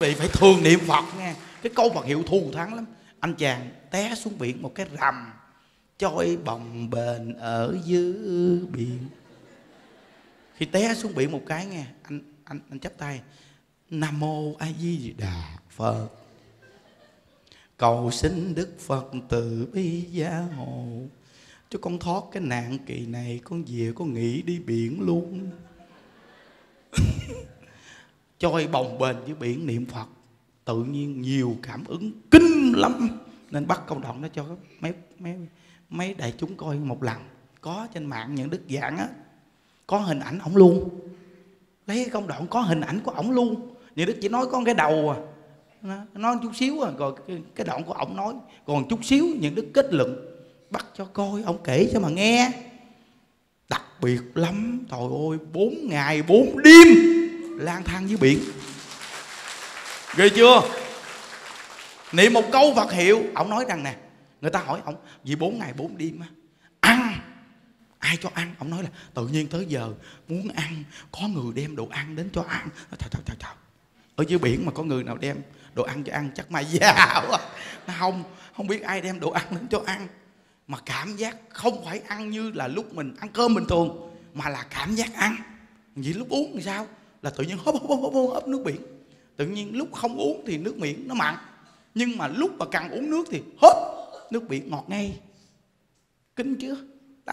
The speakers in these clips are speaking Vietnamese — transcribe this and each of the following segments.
vị phải thường niệm phật nghe. Cái câu phật hiệu thù thắng lắm. Anh chàng té xuống biển một cái rầm trôi bồng bềnh ở dưới biển. Khi té xuống biển một cái nghe, anh anh anh chắp tay. Nam mô a di đà phật. Cầu xin đức phật từ bi gia hộ. Cho con thoát cái nạn kỳ này, con về con nghỉ đi biển luôn. trôi bồng bềnh dưới biển niệm phật. Tự nhiên nhiều cảm ứng kinh lắm. Nên bắt công đoạn đó cho mấy mấy mấy đại chúng coi một lần. Có trên mạng những đức giảng á có hình ảnh ổng luôn. Lấy cái công đoạn có hình ảnh của ổng luôn. Những đức chỉ nói có cái đầu à nói chút xíu à rồi cái, cái đoạn của ổng nói. Còn chút xíu những đức kết luận bắt cho coi ổng kể cho mà nghe. Đặc biệt lắm trời ơi bốn ngày bốn đêm lang thang dưới biển. Ghê chưa? Niệm một câu Phật hiệu, ông nói rằng nè, người ta hỏi ông, vì bốn ngày bốn đêm á, ăn, ai cho ăn? Ông nói là, tự nhiên tới giờ muốn ăn, có người đem đồ ăn đến cho ăn. Trời trời trời trời ở dưới biển mà có người nào đem đồ ăn cho ăn, chắc mày già quá. Nó không không biết ai đem đồ ăn đến cho ăn. Mà cảm giác không phải ăn như là lúc mình ăn cơm bình thường, mà là cảm giác ăn. Vì lúc uống thì sao? Là tự nhiên hớp hớp hớp hớp, hớp nước biển. Tự nhiên lúc không uống thì nước miệng nó mặn. Nhưng mà lúc mà cần uống nước thì hớp nước biển ngọt ngay. Kinh chưa?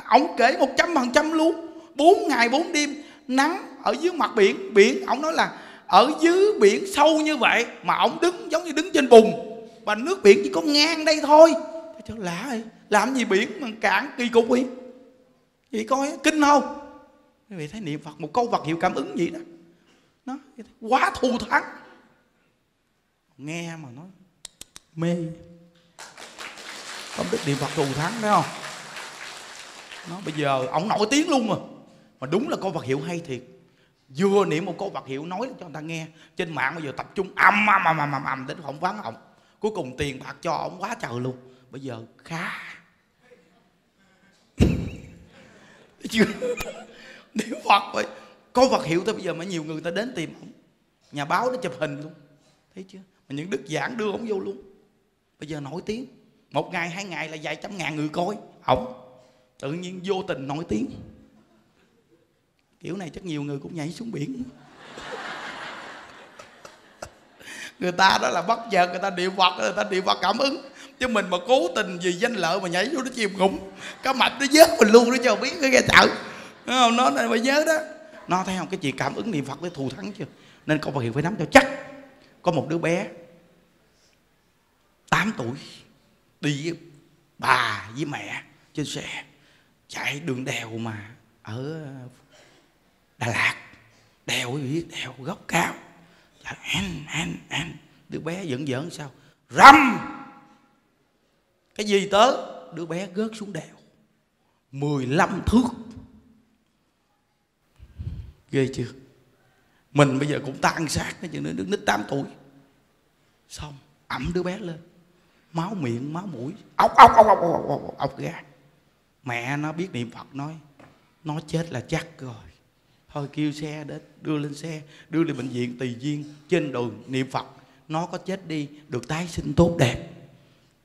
Ông kể một trăm phần trăm luôn. Bốn ngày bốn đêm nắng ở dưới mặt biển. Biển ông nói là ở dưới biển sâu như vậy mà ông đứng giống như đứng trên bùn. Và nước biển chỉ có ngang đây thôi. Cho lạ vậy? Làm gì biển mà cạn kỳ cục vậy? Vậy coi kinh không? Quý vị thấy niệm phật một câu phật hiệu cảm ứng gì đó nó quá thù thắng. Nghe mà nó mê. Không biết niệm phật thù thắng phải không? Nó bây giờ ông nổi tiếng luôn mà. Mà đúng là câu phật hiệu hay thiệt. Vừa niệm một câu phật hiệu nói cho người ta nghe, trên mạng bây giờ tập trung âm âm âm âm âm đến không vắng ông. Cuối cùng tiền bạc cho ông quá trời luôn. Bây giờ khá. Chưa. Niệm phật vậy có phật hiệu tới bây giờ mà nhiều người ta đến tìm ông nhà báo nó chụp hình luôn. Thấy chưa? Mà những đức giảng đưa ông vô luôn. Bây giờ nổi tiếng. Một ngày, hai ngày là vài trăm ngàn người coi. Ổng tự nhiên vô tình nổi tiếng. Kiểu này chắc nhiều người cũng nhảy xuống biển. Người ta đó là bất giờ người ta niệm phật người ta niệm phật cảm ứng. Chứ mình mà cố tình vì danh lợi mà nhảy vô nó chìm ngủng cá mạch nó vớt mình luôn nó cho biết cái nghe sợ không? Nó này mà nhớ đó nó thấy không? Cái chuyện cảm ứng niệm phật với thù thắng chưa? Nên con Phật hiệu phải nắm cho chắc. Có một đứa bé 8 tuổi đi với bà, với mẹ trên xe, chạy đường đèo mà ở Đà Lạt. Đèo quý vị biết đèo gốc cao. Anh anh anh đứa bé giận giỡn sao? Rầm cái gì tới? Đứa bé gớt xuống đèo. 15 thước ghê chưa? Mình bây giờ cũng tan sát cái chừng nữa đứa nít 8 tuổi. Xong ẩm đứa bé lên. Máu miệng máu mũi. Ốc ốc ốc ốc ốc ốc, ốc ra. Mẹ nó biết niệm phật nói nó chết là chắc rồi. Thôi kêu xe đến đưa lên xe đưa lên bệnh viện tùy duyên trên đường niệm phật. Nó có chết đi được tái sinh tốt đẹp.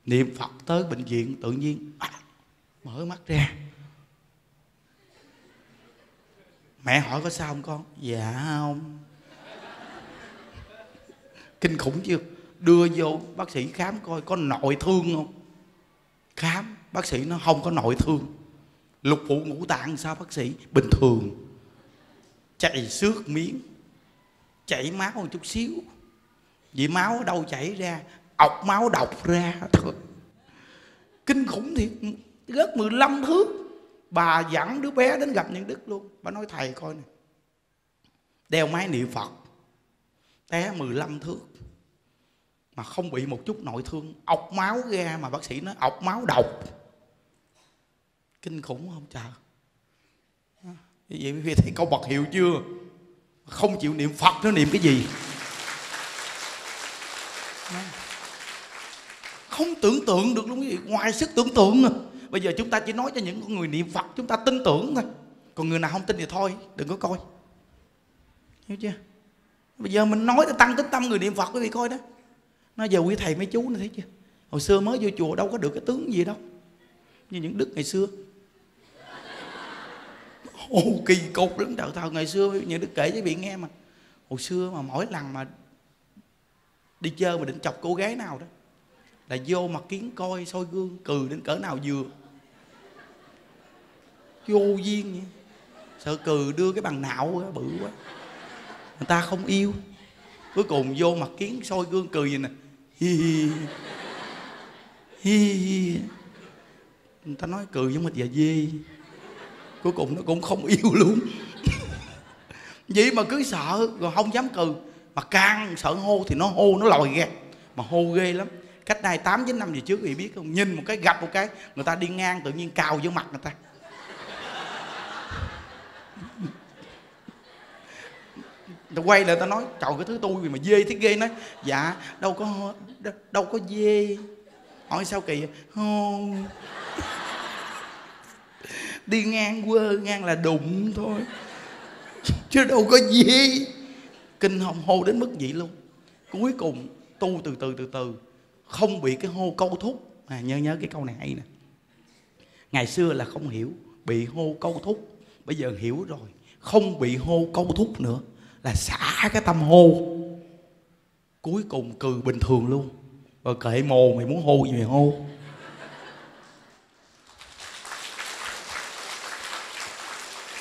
Niệm phật tới bệnh viện tự nhiên à, mở mắt ra mẹ hỏi có sao không con? Dạ không. Kinh khủng chưa? Đưa vô bác sĩ khám coi có nội thương không? Khám, bác sĩ nó không có nội thương. Lục phụ ngũ tạng sao bác sĩ? Bình thường. Chảy xước miếng, chảy máu một chút xíu. Vì máu ở đâu chảy ra? Ọc máu độc ra thôi. Kinh khủng thiệt. Rớt 15 thước bà dẫn đứa bé đến gặp những đức luôn. Bà nói, thầy coi nè, đeo máy niệm phật, té 15 thước, mà không bị một chút nội thương, ọc máu ra mà bác sĩ nói, ọc máu độc. Kinh khủng không trời như vậy quý thấy câu bật hiệu chưa? Không chịu niệm phật nó niệm cái gì? Không tưởng tượng được luôn cái gì, ngoài sức tưởng tượng à bây giờ chúng ta chỉ nói cho những người niệm phật chúng ta tin tưởng thôi. Còn người nào không tin thì thôi đừng có coi. Hiểu chưa? Bây giờ mình nói để tăng tính tâm người niệm phật quý vị coi đó. Nó giờ quý thầy mấy chú này thấy chưa? Hồi xưa mới vô chùa đâu có được cái tướng gì đâu. Như những đức ngày xưa. Ồ, kỳ cục lắm. Đạo thờ ngày xưa những đức kể với vị nghe mà. Hồi xưa mà mỗi lần mà đi chơi mà định chọc cô gái nào đó là vô mặt kiến coi soi gương cừ đến cỡ nào vừa vô duyên vậy. Sợ cừ đưa cái bằng nạo bự quá. Người ta không yêu. Cuối cùng vô mặt kiến soi gương cười vậy nè. Hi hi hi. Hi người ta nói cười giống một già dê. Cuối cùng nó cũng không yêu luôn. Vậy mà cứ sợ, rồi không dám cười mà càng sợ hô thì nó hô, nó lòi ra. Mà hô ghê lắm. Cách đây tám chín năm gì trước thì biết không? Nhìn một cái, gặp một cái, người ta đi ngang tự nhiên cào vô mặt người ta. Ta quay lại ta nói trời cái thứ tôi gì mà dê thế ghê nói. Dạ đâu có đâu, đâu có dê. Hỏi sao kỳ không. Đi ngang quơ ngang là đụng thôi. Chứ đâu có gì kinh hồng hô đến mức vậy luôn. Cuối cùng tu từ từ từ từ. Không bị cái hô câu thúc. À, nhớ nhớ cái câu này hay nè. Ngày xưa là không hiểu bị hô câu thúc. Bây giờ hiểu rồi không bị hô câu thúc nữa là xả cái tâm hô. Cuối cùng cười bình thường luôn. Rồi kệ mồ mày muốn hô gì mày hô.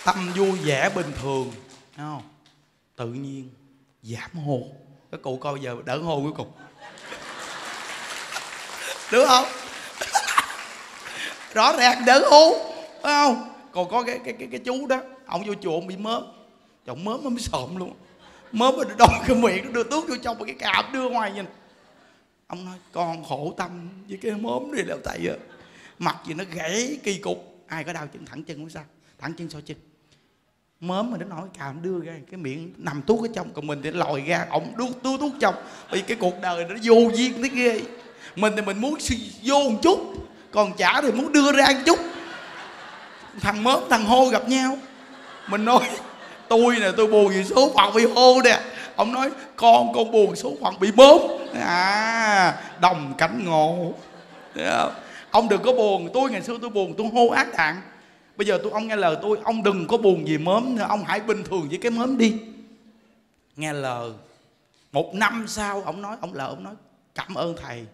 Tâm vui vẻ bình thường Thấy không? Tự nhiên giảm hô. Các cụ coi giờ đỡ hô cuối cùng. Đúng không? Rõ ràng đỡ hô phải không? Còn có cái cái cái, cái chú đó ông vô chùa ông bị mớm chồng mớm mới sộm luôn. Mớm mới đôi cái miệng nó đưa tước vô trong cái cạp đưa ngoài nhìn. Ông nói, con khổ tâm với cái mớm này đâu thầy ạ mặt gì nó gãy kỳ cục. Ai có đau chân, thẳng chân không sao? Thẳng chân sau chân. Mớm mà nó nói cào đưa ra, cái miệng nằm tuốt ở trong, còn mình thì lòi ra, ổng đút tuốt tuốt trong. Vì cái cuộc đời nó vô duyên thế ghê. Mình thì mình muốn vô một chút, còn chả thì muốn đưa ra một chút. Thằng mớm, thằng hô gặp nhau. Mình nói tôi nè, tôi buồn vì số phận bị hô nè. Ông nói, con con buồn số phận bị mớm. À đồng cảnh ngộ. Ông đừng có buồn. Tôi ngày xưa tôi buồn, tôi hô ác đạn bây giờ tôi ông nghe lời tôi, ông đừng có buồn gì mớm nữa. Ông hãy bình thường với cái mớm đi. Nghe lời. Một năm sau, ông nói, ông lời ông nói, cảm ơn thầy.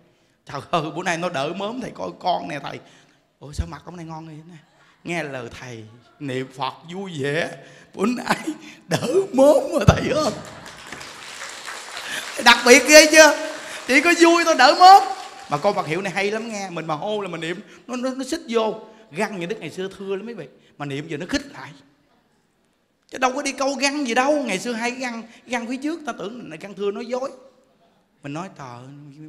Trời ơi, bữa nay nó đỡ mớm, thầy coi con nè, thầy. Ủa, sao mặt ông này ngon vậy? Nè nghe lời thầy, niệm phật vui vẻ bữa nay đỡ mớm mà thầy ơi. Đặc biệt ghê chưa? Chỉ có vui thôi đỡ mớm mà con Phật hiệu này hay lắm nghe mình mà hô là mình niệm nó nó, nó xích vô. Găng như đức ngày xưa thưa lắm mấy vị mà niệm giờ nó khích lại. Chứ đâu có đi câu găng gì đâu ngày xưa hay găng găng phía trước ta tưởng là găng thưa nói dối. Mình nói tờ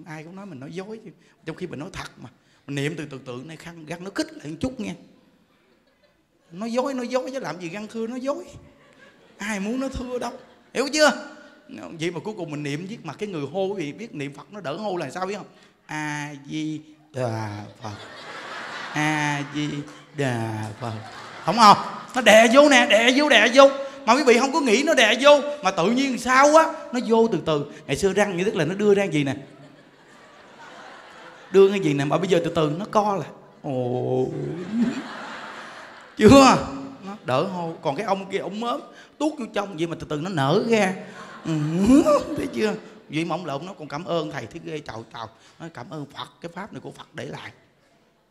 ai cũng nói mình nói dối chứ. Trong khi mình nói thật mà mình niệm từ từ từ này khăn găng nó khích lại một chút nghe nói dối nói dối chứ làm gì găng thưa nói dối. Ai muốn nó thưa đâu. Hiểu chưa? Vậy mà cuối cùng mình niệm viết mặt cái người hô thì biết niệm phật nó đỡ hô là sao biết không? A di đà phật. A di đà phật. Không không, nó đè vô nè, đè vô đè vô. Mà quý vị không có nghĩ nó đè vô, mà tự nhiên sao á, nó vô từ từ. Ngày xưa răng như tức là nó đưa ra gì nè? Đưa cái gì nè? Mà bây giờ từ từ nó co lại. Ồ chưa? Nó đỡ hô còn cái ông kia ông mớm tuốt vô trong vậy mà từ từ nó nở ra. Ừ, thấy chưa? Vậy mà ông lộn nó còn cảm ơn thầy thế ghê chào chào nói cảm ơn phật cái pháp này của phật để lại.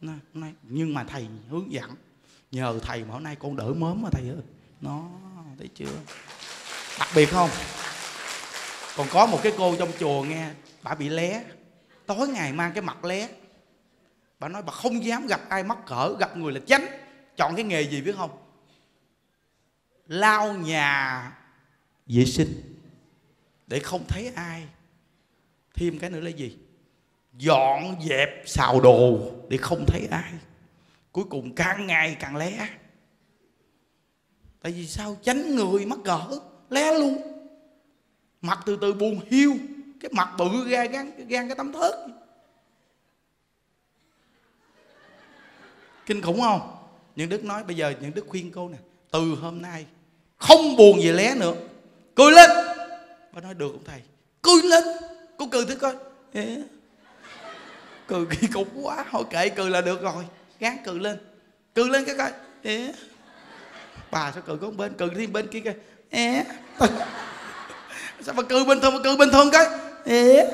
Nói, nhưng mà thầy hướng dẫn nhờ thầy mà hôm nay con đỡ mớm mà thầy ơi. Nó thấy chưa? Đặc biệt không? Còn có một cái cô trong chùa nghe bà bị lé. Tối ngày mang cái mặt lé. Bà nói bà không dám gặp ai mắc cỡ gặp người là tránh chọn cái nghề gì biết không? Lau nhà vệ sinh. Để không thấy ai. Thêm cái nữa là gì? Dọn dẹp xào đồ để không thấy ai. Cuối cùng càng ngày càng lé. Tại vì sao? Tránh người mắc cỡ, lé luôn. Mặt từ từ buồn hiu, cái mặt bự ra, gan gan cái tấm thớt. Kinh khủng không? Những đức nói, bây giờ những đức khuyên cô nè, từ hôm nay không buồn gì lé nữa, cười lên. Bà nói, được không thầy. Cười lên. Cô cười thử coi, Ê. cười kỳ cục quá, thôi kệ, cười là được rồi. Gán cười lên. Cười lên cái coi bà sao cười có bên, cười thêm bên kia coi sao mà cười bình thường mà cười bình thường cái? Ê.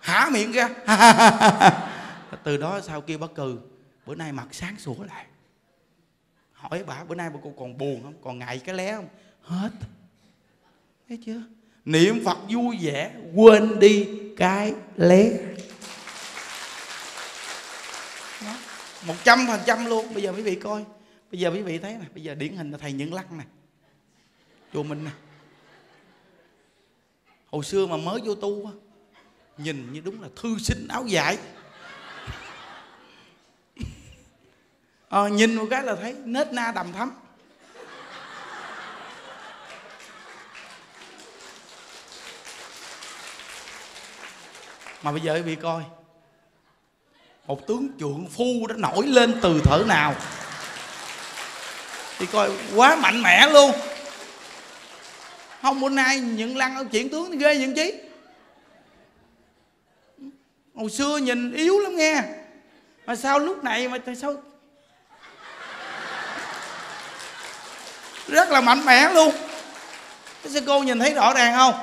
hả miệng ra. Từ đó sau kia bắt cười bữa nay mặt sáng sủa lại. Hỏi bà, bữa nay bà cô còn buồn không? Còn ngại cái lé không? Hết. Thấy chưa? Niệm phật vui vẻ, quên đi cái lé. Một trăm phần trăm luôn. Bây giờ quý vị coi. Bây giờ quý vị thấy nè. Bây giờ điển hình là thầy những lăng nè. Chùa mình nè. Hồi xưa mà mới vô tu á, nhìn như đúng là thư sinh áo dài à, nhìn một cái là thấy nết na đầm thắm. Mà bây giờ quý vị coi một tướng trượng phu đã nổi lên từ thở nào? Thì coi quá mạnh mẽ luôn. Không bữa nay những lăng ở chuyện tướng ghê những chí hồi xưa nhìn yếu lắm nghe. Mà sao lúc này mà tại sao rất là mạnh mẽ luôn. Cái sư cô nhìn thấy rõ ràng không?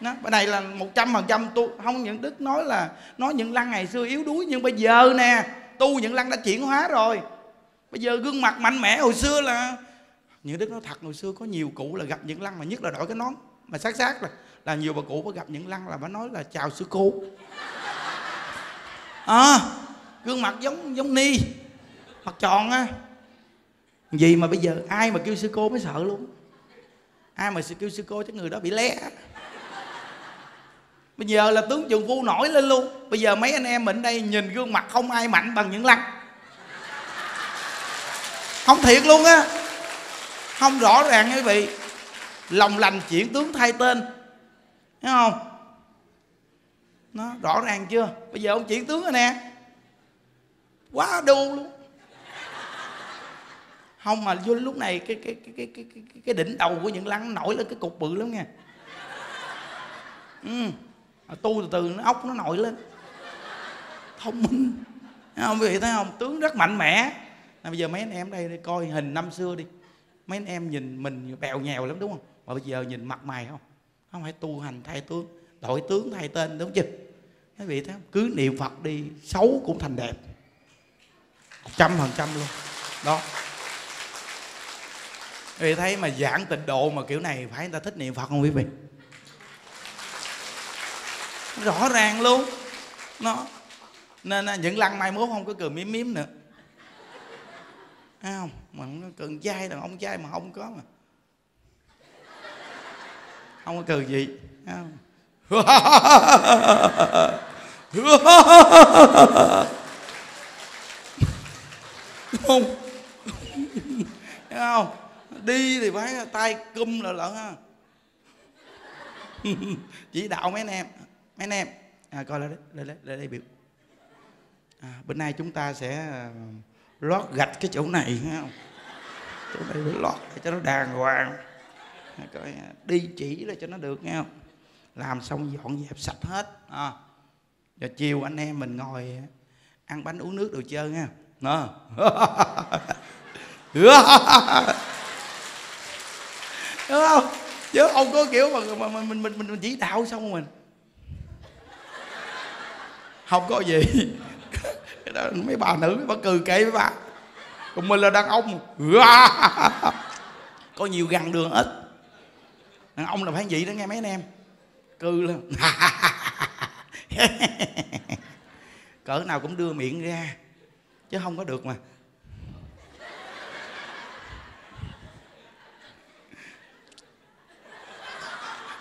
Đó, bên này là một trăm phần trăm tu không những đức nói là nói những lăng ngày xưa yếu đuối nhưng bây giờ nè tu những lăng đã chuyển hóa rồi. Bây giờ gương mặt mạnh mẽ hồi xưa là những đức nói thật hồi xưa có nhiều cụ là gặp những lăng mà nhất là đội cái nón mà sát sát là là nhiều bà cụ có gặp những lăng là bà nói là chào sư cô. À, gương mặt giống giống ni mặt tròn á gì mà bây giờ ai mà kêu sư cô mới sợ luôn? Ai mà kêu sư cô chắc người đó bị lé. Bây giờ là tướng trường phu nổi lên luôn. Bây giờ mấy anh em mình đây nhìn gương mặt không ai mạnh bằng những lăng. Không thiệt luôn á. Không rõ ràng quý vị. Lòng lành chuyển tướng thay tên. Thấy không? Nó rõ ràng chưa? Bây giờ ông chuyển tướng rồi nè. Quá đu luôn không mà vô lúc này cái cái cái cái cái cái, cái đỉnh đầu của những lăng nổi lên cái cục bự lắm nha. Ừ. tu từ từ nó ốc nó nổi lên. Thông minh. Thấy không? Quý vị thấy không? Tướng rất mạnh mẽ. À, bây giờ mấy anh em đây đi coi hình năm xưa đi. Mấy anh em nhìn mình bèo nhèo lắm đúng không? Mà bây giờ nhìn mặt mày không? Không phải tu hành thay tướng đổi tướng thay tên đúng chưa? Quý vị thấy không? Cứ niệm phật đi xấu cũng thành đẹp. Trăm phần trăm luôn. Đó vì thấy mà giảng tịnh độ mà kiểu này, phải người ta thích niệm phật không quý vị? Rõ ràng luôn. Nó, nên những lăng mai mốt, không có cười miếm miếm nữa. Thấy không? Mà không có cần trai đàn ông trai mà không có mà. Không có cười gì, Thấy không? Không. Thấy không? Đi thì phải tay cung là lợn ha chỉ đạo mấy anh em mấy anh em. À, coi lại đây đây đây, đây, đây biểu. À, bữa nay chúng ta sẽ à, lót gạch cái chỗ này nghe không? Chỗ này phải lót để cho nó đàng hoàng. À, coi à, đi chỉ là cho nó được nghe không? Làm xong dọn dẹp sạch hết à. giờ chiều anh em mình ngồi à, ăn bánh uống nước đồ chơi nha nó đúng không? Chứ không có kiểu mà, mà, mà mình, mình mình chỉ đạo xong mình không có gì. Đó, mấy bà nữ bà cười kệ mấy bà. Còn mình là đàn ông. Có nhiều gần đường ít. Đàn ông là phải vậy đó nghe mấy anh em. Cư lên cỡ nào cũng đưa miệng ra. Chứ không có được mà.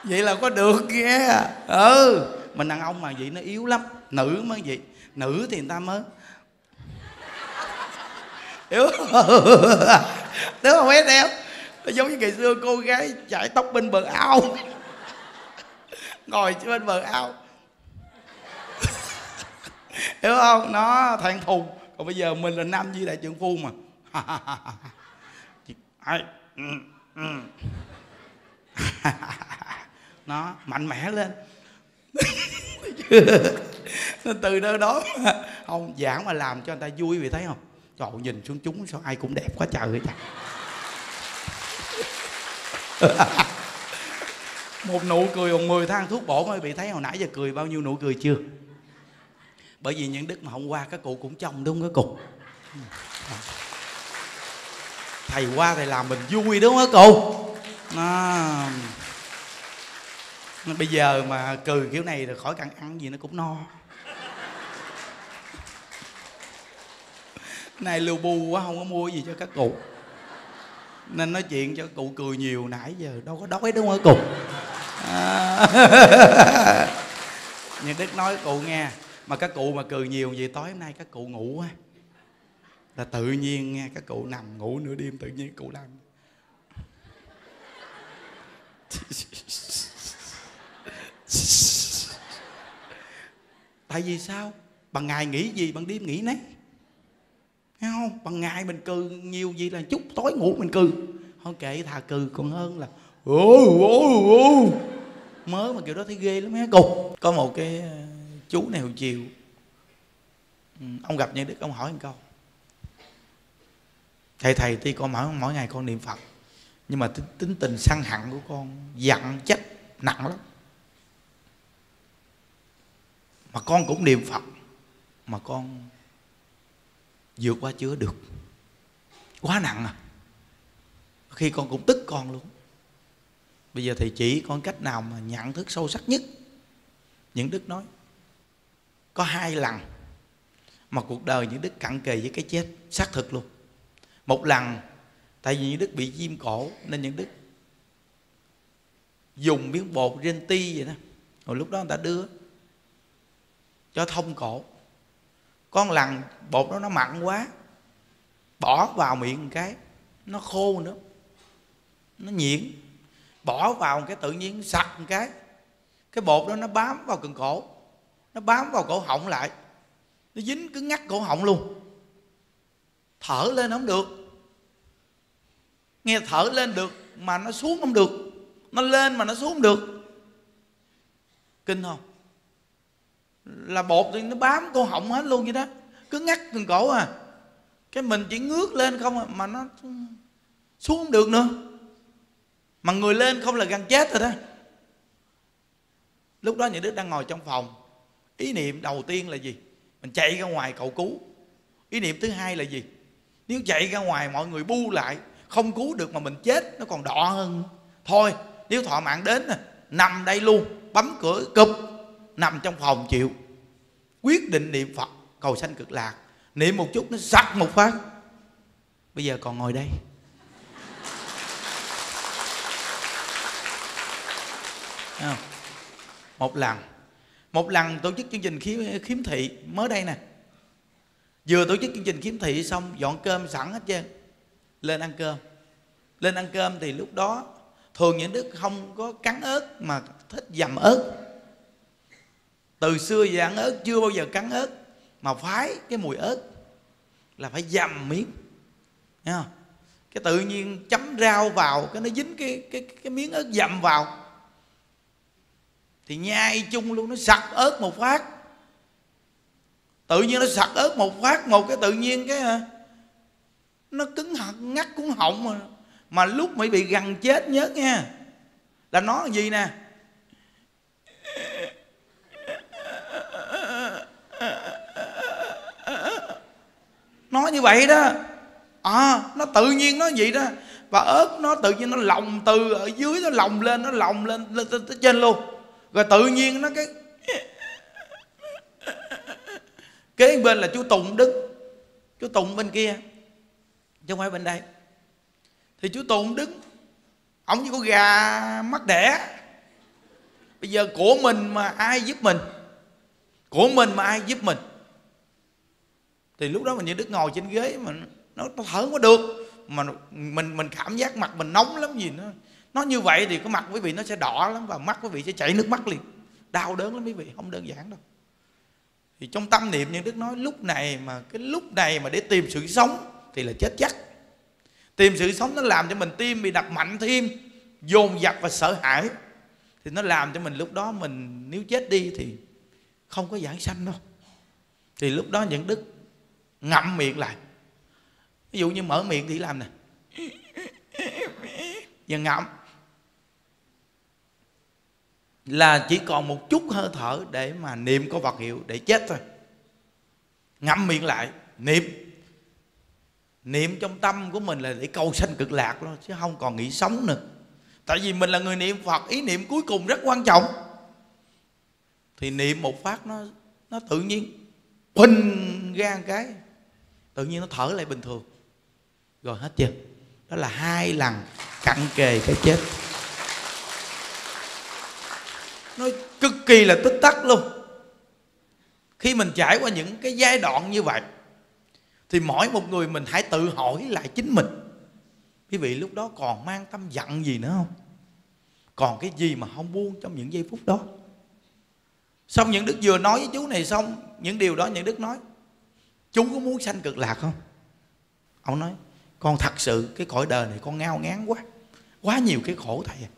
Vậy là có được nghe ừ mình đàn ông mà vậy nó yếu lắm. Nữ mới vậy. Nữ thì người ta mới. Hiểu đúng không em em, nó giống như ngày xưa cô gái chạy tóc bên bờ ao. Ngồi trên bờ ao. Hiểu không? Nó than thùng còn bây giờ mình là nam di đại trưởng phu mà. Ai. Ừ, ừ nó mạnh mẽ lên. Từ đó đó không giảng mà làm cho người ta vui vì thấy không? Trời nhìn xuống chúng sao ai cũng đẹp quá trời vậy trời. Một nụ cười còn 10 thang thuốc bổ mới bị thấy hồi nãy giờ cười bao nhiêu nụ cười chưa? Bởi vì những đức mà hôm qua các cụ cũng trông đúng không? Các cụ. Thầy qua thầy làm mình vui đúng không? Các cụ. Nó bây giờ mà cười kiểu này rồi khỏi cần ăn gì nó cũng no. Này lưu bu quá, không có mua gì cho các cụ. Nên nói chuyện cho cụ cười nhiều, nãy giờ đâu có đói đúng không cụ? À. nhưng đức nói cụ nghe, mà các cụ mà cười nhiều vậy tối hôm nay các cụ ngủ á là tự nhiên nghe các cụ nằm ngủ nửa đêm tự nhiên cụ làm. tại vì sao? Bằng ngày nghĩ gì bằng đêm nghĩ nấy. Thấy không? Bằng ngày mình cừ nhiều gì là chút tối ngủ mình cừ. Không kệ thà cừ còn hơn là ô ô ô. Mới mà kiểu đó thấy ghê lắm á cục có một cái ờ, chú này hồi chiều ừ, ông gặp như đức ông hỏi một câu. Thầy thầy tuy con mỗi mỗi ngày con niệm phật nhưng mà tính, tính tình săn hận của con giận trách nặng lắm mà con cũng niệm phật. Mà con vượt qua chưa được. Quá nặng à. Khi con cũng tức con luôn. Bây giờ thầy chỉ con cách nào mà nhận thức sâu sắc nhất. Những đức nói. Có hai lần mà cuộc đời những đức cặn kề với cái chết. Xác thực luôn. Một lần, tại vì những đức bị viêm cổ, nên những đức dùng miếng bột rên ti vậy đó. Hồi lúc đó người ta đưa cho thông cổ. Con lần bột đó nó mặn quá, bỏ vào miệng một cái, nó khô nữa, nó nhiễn bỏ vào một cái tự nhiên sặc một cái cái bột đó nó bám vào cần cổ, nó bám vào cổ họng lại, nó dính cứ ngắt cổ họng luôn. Thở lên không được. Nghe thở lên được mà nó xuống không được, nó lên mà nó xuống không được. Kinh không? Là bột thì nó bám cô họng hết luôn vậy đó. Cứ ngắt từng cổ à. Cái mình chỉ ngước lên không à, mà nó xuống không được nữa. Mà người lên không là gần chết rồi đó. Lúc đó những đứa đang ngồi trong phòng ý niệm đầu tiên là gì? Mình chạy ra ngoài cầu cứu. Ý niệm thứ hai là gì? Nếu chạy ra ngoài mọi người bu lại không cứu được mà mình chết nó còn đỏ hơn. Thôi nếu thọ mạng đến nè nằm đây luôn bấm cửa cụp nằm trong phòng chịu. Quyết định niệm phật cầu sanh cực lạc. Niệm một chút nó sặc một phát. Bây giờ còn ngồi đây. Không? một lần. Một lần tổ chức chương trình khiếm, khiếm thị mới đây nè. Vừa tổ chức chương trình khiếm thị xong dọn cơm sẵn hết trơn. Lên ăn cơm. Lên ăn cơm thì lúc đó thường những đức không có cắn ớt mà thích dầm ớt từ xưa giờ ăn ớt, chưa bao giờ cắn ớt. Mà phái cái mùi ớt là phải dầm miếng nha không? cái tự nhiên chấm rau vào, cái nó dính cái cái cái miếng ớt dầm vào. Thì nhai chung luôn, nó sặc ớt một phát. Tự nhiên nó sặc ớt một phát, một cái tự nhiên cái à, nó cứng hận ngắt cuốn họng mà. Mà lúc mày bị gần chết nhớ nha là nó gì nè? Nó như vậy đó. À nó tự nhiên nó vậy đó. Và ớt nó tự nhiên nó lồng từ ở dưới, nó lồng lên, nó lồng lên lên tới trên luôn. Rồi tự nhiên nó cái, kế bên là chú tùng đứng, chú tùng bên kia, chứ không phải bên đây. Thì chú tùng đứng ông như con gà mắc đẻ. Bây giờ của mình mà ai giúp mình? Của mình mà ai giúp mình? Thì lúc đó mình như đức ngồi trên ghế mà nó, nó thở không có được. Mà mình mình cảm giác mặt mình nóng lắm gì nó. Nó như vậy thì cái mặt quý vị nó sẽ đỏ lắm và mắt quý vị sẽ chảy nước mắt liền. Đau đớn lắm quý vị không đơn giản đâu. Thì trong tâm niệm như đức nói lúc này mà cái lúc này mà để tìm sự sống thì là chết chắc. Tìm sự sống nó làm cho mình tim bị đập mạnh thêm dồn dập và sợ hãi. Thì nó làm cho mình lúc đó mình nếu chết đi thì không có giảng sanh đâu. Thì lúc đó những đức ngậm miệng lại. Ví dụ như mở miệng thì làm nè. Và ngậm. Là chỉ còn một chút hơi thở để mà niệm có vật hiệu để chết thôi. Ngậm miệng lại, niệm. Niệm trong tâm của mình là để cầu sanh cực lạc thôi chứ không còn nghĩ sống nữa. Tại vì mình là người niệm phật, ý niệm cuối cùng rất quan trọng. Thì niệm một phát nó nó tự nhiên phình ra một cái tự nhiên nó thở lại bình thường. Rồi hết chưa? Đó là hai lần cận kề cái chết. Nó cực kỳ là tích tắc luôn. Khi mình trải qua những cái giai đoạn như vậy, thì mỗi một người mình hãy tự hỏi lại chính mình. Quý vị, lúc đó còn mang tâm giận gì nữa không? Còn cái gì mà không buông trong những giây phút đó? Xong những đức vừa nói với chú này xong, những điều đó những đức nói chú có muốn sanh cực lạc không? Ông nói, con thật sự, cái cõi đời này con ngao ngán quá quá nhiều cái khổ thầy à.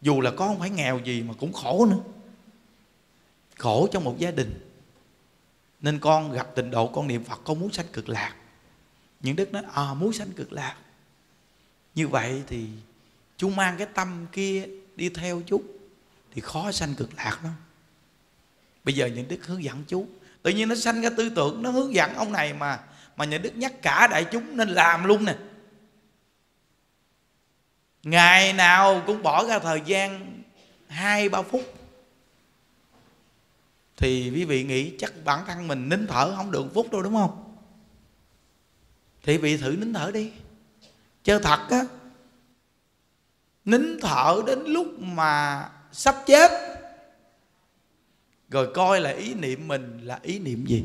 dù là con không phải nghèo gì mà cũng khổ nữa. Khổ trong một gia đình. Nên con gặp tình độ, con niệm phật, con muốn sanh cực lạc. Những đức nói à muốn sanh cực lạc. Như vậy thì chú mang cái tâm kia đi theo chú thì khó sanh cực lạc lắm. Bây giờ những đức hướng dẫn chú tự nhiên nó sanh ra tư tưởng, nó hướng dẫn ông này mà mà nhà đức nhắc cả đại chúng nên làm luôn nè. Ngày nào cũng bỏ ra thời gian hai, ba phút. Thì quý vị nghĩ chắc bản thân mình nín thở không được phút đâu, đúng không? Thì vị thử nín thở đi. Chơi thật á, nín thở đến lúc mà sắp chết rồi coi là ý niệm mình là ý niệm gì?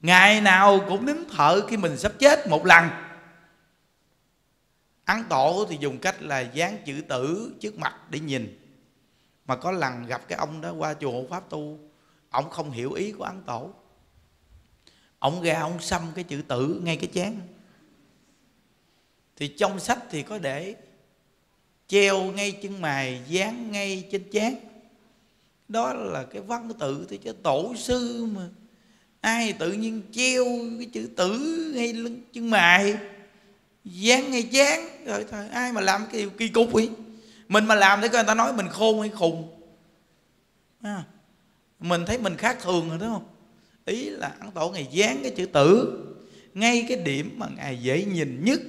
Ngày nào cũng nín thở khi mình sắp chết một lần. Ấn tổ thì dùng cách là dán chữ tử trước mặt để nhìn. Mà có lần gặp cái ông đó qua chùa hộ pháp tu, ông không hiểu ý của ấn tổ. Ông ra ông xăm cái chữ tử ngay cái chán. Thì trong sách thì có để treo ngay chân mày, dán ngay trên chán đó là cái văn tự thì chứ tổ sư mà. Ai tự nhiên treo cái chữ tử ngay lưng chân mày? Dán ngay chán rồi thôi ai mà làm cái kỳ cục ấy mình mà làm để coi người ta nói mình khôn hay khùng. À, mình thấy mình khác thường rồi đúng không? Ý là ăn tổ ngày dán cái chữ tử ngay cái điểm mà ngài dễ nhìn nhất.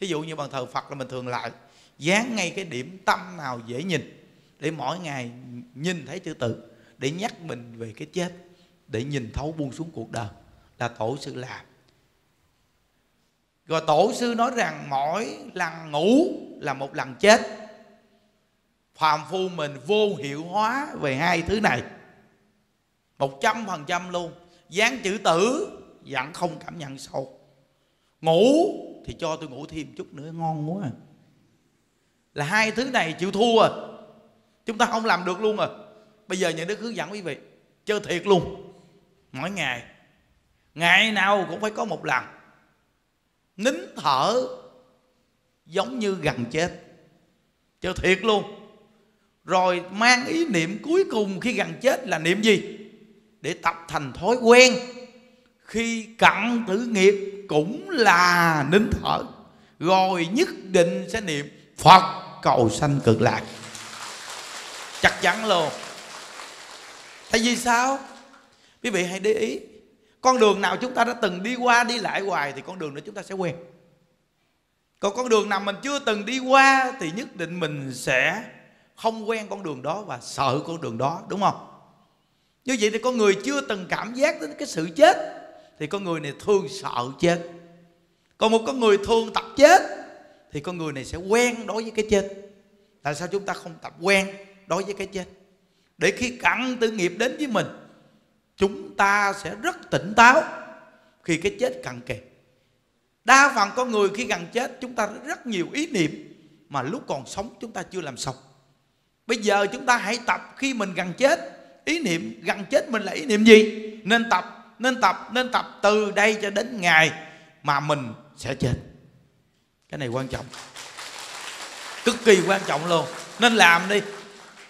Thí dụ như bằng thờ phật là mình thường lại dán ngay cái điểm tâm nào dễ nhìn để mỗi ngày nhìn thấy chữ tự để nhắc mình về cái chết, để nhìn thấu buông xuống cuộc đời là tổ sư làm. Rồi tổ sư nói rằng mỗi lần ngủ là một lần chết. Phàm phu mình vô hiệu hóa về hai thứ này. Một trăm phần trăm luôn. Dán chữ tử vẫn không cảm nhận sâu. Ngủ thì cho tôi ngủ thêm chút nữa, ngon quá à. là hai thứ này chịu thua. à chúng ta không làm được luôn rồi. Bây giờ những đức hướng dẫn quý vị, chơi thiệt luôn. Mỗi ngày ngày nào cũng phải có một lần. Nín thở giống như gần chết. Chơi thiệt luôn. Rồi mang ý niệm cuối cùng khi gần chết là niệm gì? Để tập thành thói quen. Khi cận tử nghiệp cũng là nín thở. Rồi nhất định sẽ niệm phật cầu sanh cực lạc chắc chắn luôn. Tại vì sao? Quý vị hãy để ý. Con đường nào chúng ta đã từng đi qua, đi lại hoài thì con đường đó chúng ta sẽ quen. Còn con đường nào mình chưa từng đi qua thì nhất định mình sẽ không quen con đường đó và sợ con đường đó, đúng không? Như vậy thì con người chưa từng cảm giác đến cái sự chết thì con người này thường sợ chết. Còn một con người thường tập chết thì con người này sẽ quen đối với cái chết. Tại sao chúng ta không tập quen? Đối với cái chết. Để khi cặn tự nghiệp đến với mình, chúng ta sẽ rất tỉnh táo khi cái chết cận kề. Đa phần con người khi gần chết, chúng ta rất nhiều ý niệm mà lúc còn sống chúng ta chưa làm xong. Bây giờ chúng ta hãy tập khi mình gần chết. Ý niệm gần chết mình là ý niệm gì? Nên tập nên tập nên tập từ đây cho đến ngày mà mình sẽ chết. Cái này quan trọng. Cực kỳ quan trọng luôn. Nên làm đi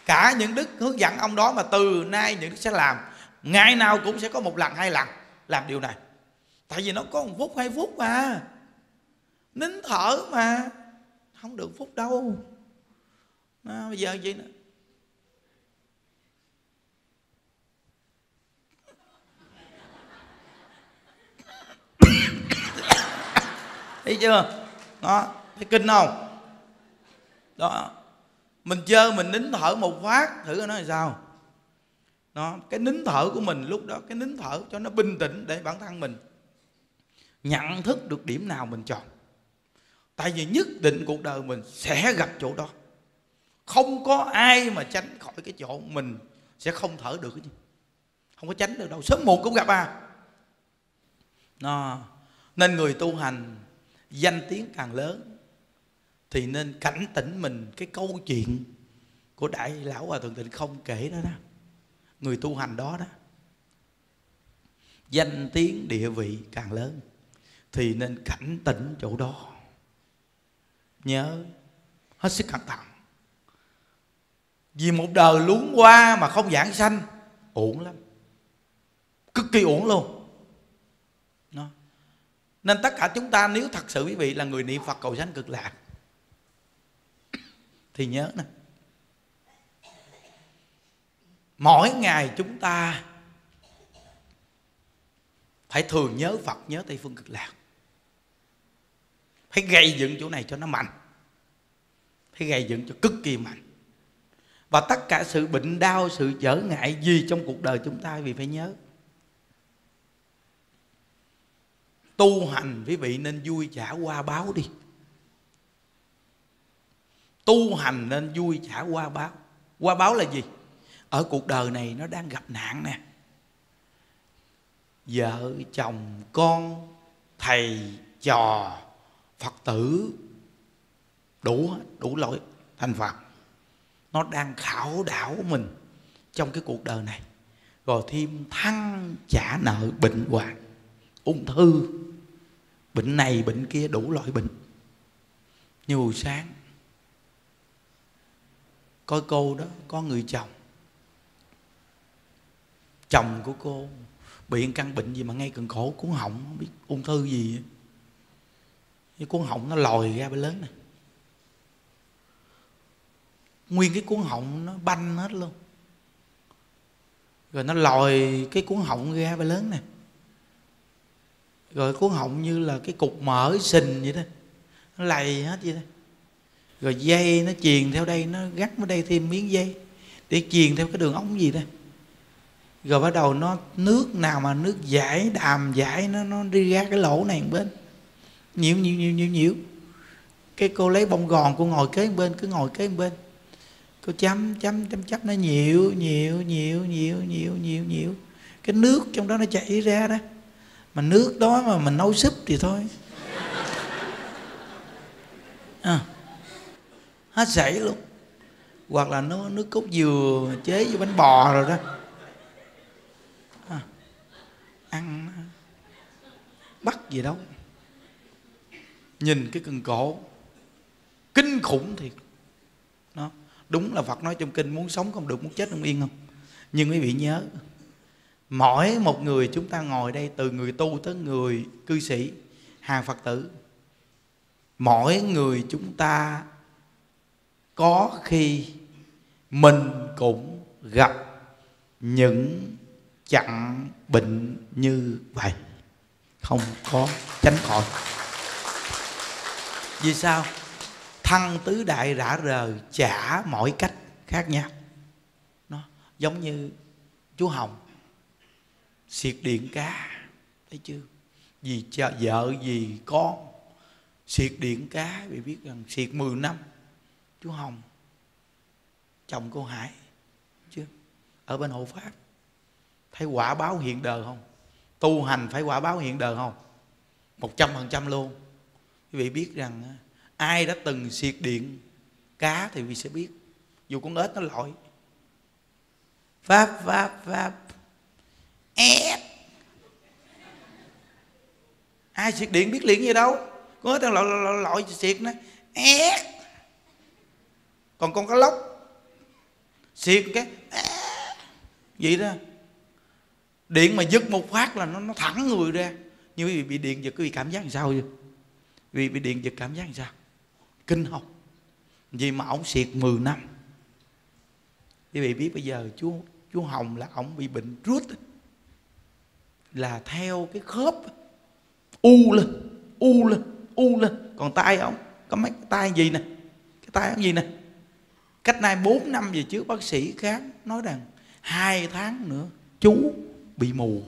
cả những đức hướng dẫn ông đó mà từ nay những đức sẽ làm ngày nào cũng sẽ có một lần hai lần làm điều này. Tại vì nó có một phút hai phút mà. Nín thở mà. Không được phút đâu. À, bây giờ gì nữa thấy chưa? Đó. Thấy kinh không? Đó mình chơi mình nín thở một phát thử nó làm sao. Nó cái nín thở của mình lúc đó, cái nín thở cho nó bình tĩnh để bản thân mình nhận thức được điểm nào mình chọn. Tại vì nhất định cuộc đời mình sẽ gặp chỗ đó. Không có ai mà tránh khỏi cái chỗ mình sẽ không thở được cái gì. Không có tránh được đâu, sớm muộn cũng gặp à. Nó nên người tu hành danh tiếng càng lớn thì nên cảnh tỉnh mình cái câu chuyện của đại lão hòa thượng tịnh không kể đó đó. Người tu hành đó đó. Danh tiếng địa vị càng lớn thì nên cảnh tỉnh chỗ đó. Nhớ, hết sức cẩn thận. Vì một đời luống qua mà không giảng sanh, uổng lắm. Cực kỳ uổng luôn. Nên tất cả chúng ta nếu thật sự quý vị là người niệm phật cầu sanh cực lạc thì nhớ nè. Mỗi ngày chúng ta phải thường nhớ phật, nhớ tây phương cực lạc. Phải gây dựng chỗ này cho nó mạnh. Phải gây dựng cho cực kỳ mạnh. Và tất cả sự bệnh đau, sự trở ngại gì trong cuộc đời chúng ta vì phải nhớ. Tu hành quý vị nên vui trả qua báo đi tu hành nên vui trả qua báo. Qua báo là gì? Ở cuộc đời này nó đang gặp nạn nè. Vợ, chồng, con, thầy, trò, phật tử, đủ đủ lỗi, thành phật. Nó đang khảo đảo mình trong cái cuộc đời này. Rồi thêm thăng trả nợ bệnh hoạn, ung thư. Bệnh này, bệnh kia, đủ loại bệnh. Như buổi sáng coi cô đó, có người chồng. Chồng của cô bị căn bệnh gì mà ngay cần cổ, cuốn họng, không biết ung thư gì cái cuốn họng nó lòi ra bên lớn này. Nguyên cái cuốn họng nó banh hết luôn. Rồi nó lòi cái cuốn họng ra bên lớn này. Rồi cuốn họng như là cái cục mỡ sình vậy đó. Nó lầy hết vậy đó rồi dây nó truyền theo đây nó gắt ở đây thêm miếng dây để truyền theo cái đường ống gì đây rồi bắt đầu nó nước nào mà nước giải đàm giải nó nó đi ra cái lỗ này bên. Nhiều nhiều nhiều nhiều nhiều cái cô lấy bông gòn cô ngồi kế bên cứ ngồi kế bên. Cô chấm chấm chấm chấm nó nhiều nhiều nhiều nhiều nhiều nhiều nhiều cái nước trong đó nó chảy ra đó. Mà nước đó mà mình nấu súp thì thôi. À, hết sảy luôn. Hoặc là nó nước cốt dừa chế với bánh bò rồi đó. À, ăn à, bắt gì đâu. Nhìn cái cần cổ kinh khủng thiệt. Nó đúng là phật nói trong kinh muốn sống không được muốn chết không yên không? Nhưng quý vị nhớ mỗi một người chúng ta ngồi đây từ người tu tới người cư sĩ hàng phật tử mỗi người chúng ta có khi mình cũng gặp những chặn bệnh như vậy. Không có tránh khỏi. Vì sao? Thăng tứ đại rã rờ trả mọi cách khác nhau. Nó giống như chú hồng, xiệt điện cá, thấy chưa? Vì chờ vợ vì con, xiệt điện cá, vì biết rằng xiệt 10 năm chú hồng chồng cô hải chưa ở bên hộ pháp. Thấy quả báo hiện đời không? Tu hành phải quả báo hiện đời không? Một trăm phần trăm luôn. Quý vị biết rằng ai đã từng siệt điện cá thì quý vị sẽ biết. Dù con ếch nó lội. Pháp pháp pháp. Ép. Ai siệt điện biết liền gì đâu. Con ếch nó lội lội, lội siệt nó. Ép còn con cá lóc. Xiết cái, vậy đó. Điện mà dứt một phát là nó nó thẳng người ra. Như quý vị bị điện giật, quý vị cảm giác làm sao vậy? Vì bị điện giật cảm giác làm sao? Kinh không vì mà ông xiệt 10 năm. Quý vị biết bây giờ chú chú hồng là ông bị bệnh rút là theo cái khớp u lên u lên u lên. Còn tay ông có mấy cái tay gì nè? Cái tay ông gì nè? Cách nay 4 năm về trước, bác sĩ khám nói rằng hai tháng nữa chú bị mù.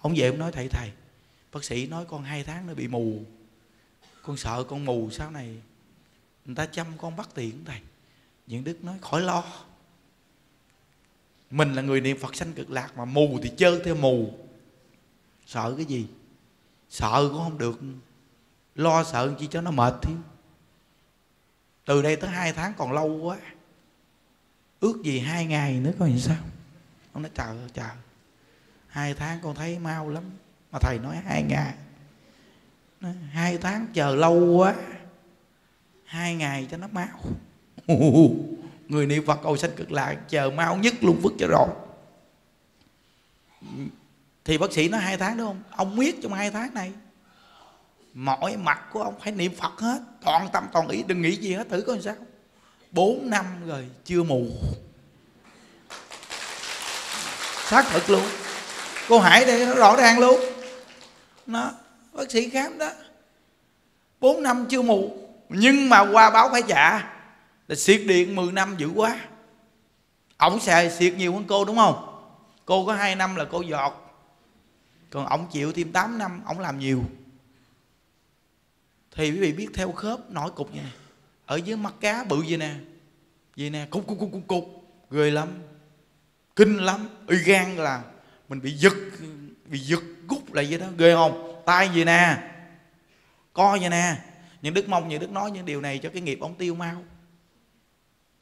Ông về ông nói, thầy thầy, bác sĩ nói con hai tháng nữa bị mù. Con sợ con mù sau này người ta chăm con bắt tiền, thầy. Những đức nói, khỏi lo. Mình là người niệm phật sanh cực lạc mà mù thì chơi theo mù. Sợ cái gì? Sợ cũng không được. Lo sợ chi cho nó mệt thêm từ đây tới hai tháng còn lâu quá ước gì hai ngày nữa coi như sao. Ông nói chờ chờ hai tháng con thấy mau lắm. Mà thầy nói hai ngày. Nói, hai tháng chờ lâu quá. Hai ngày cho nó mau. Người niệm phật cầu sanh cực lạc chờ mau nhất luôn vứt cho rồi. Thì bác sĩ nói hai tháng đúng không? Ông biết trong hai tháng này. Mọi mặt của ông phải niệm phật hết. Toàn tâm toàn ý đừng nghĩ gì hết thử coi sao bốn năm rồi chưa mù. Xác thực luôn. Cô hải đây, nó rõ ràng luôn. Nó, bác sĩ khám đó. Bốn năm chưa mù. Nhưng mà qua báo phải trả. Là siết điện 10 năm dữ quá. Ổng xài siết nhiều hơn cô đúng không? Cô có hai năm là cô giọt. Còn ổng chịu thêm 8 năm, ổng làm nhiều. Thì quý vị biết theo khớp nổi cục như này ở dưới mắt cá bự vậy nè. Vậy nè, cục cục cục cục cục. Ghê lắm. Kinh lắm. Y gan là mình bị giật bị giật gút lại vậy đó. Ghê không? Tay vậy nè. Co vậy nè. Những đức mong, những đức nói những điều này cho cái nghiệp ông tiêu mau.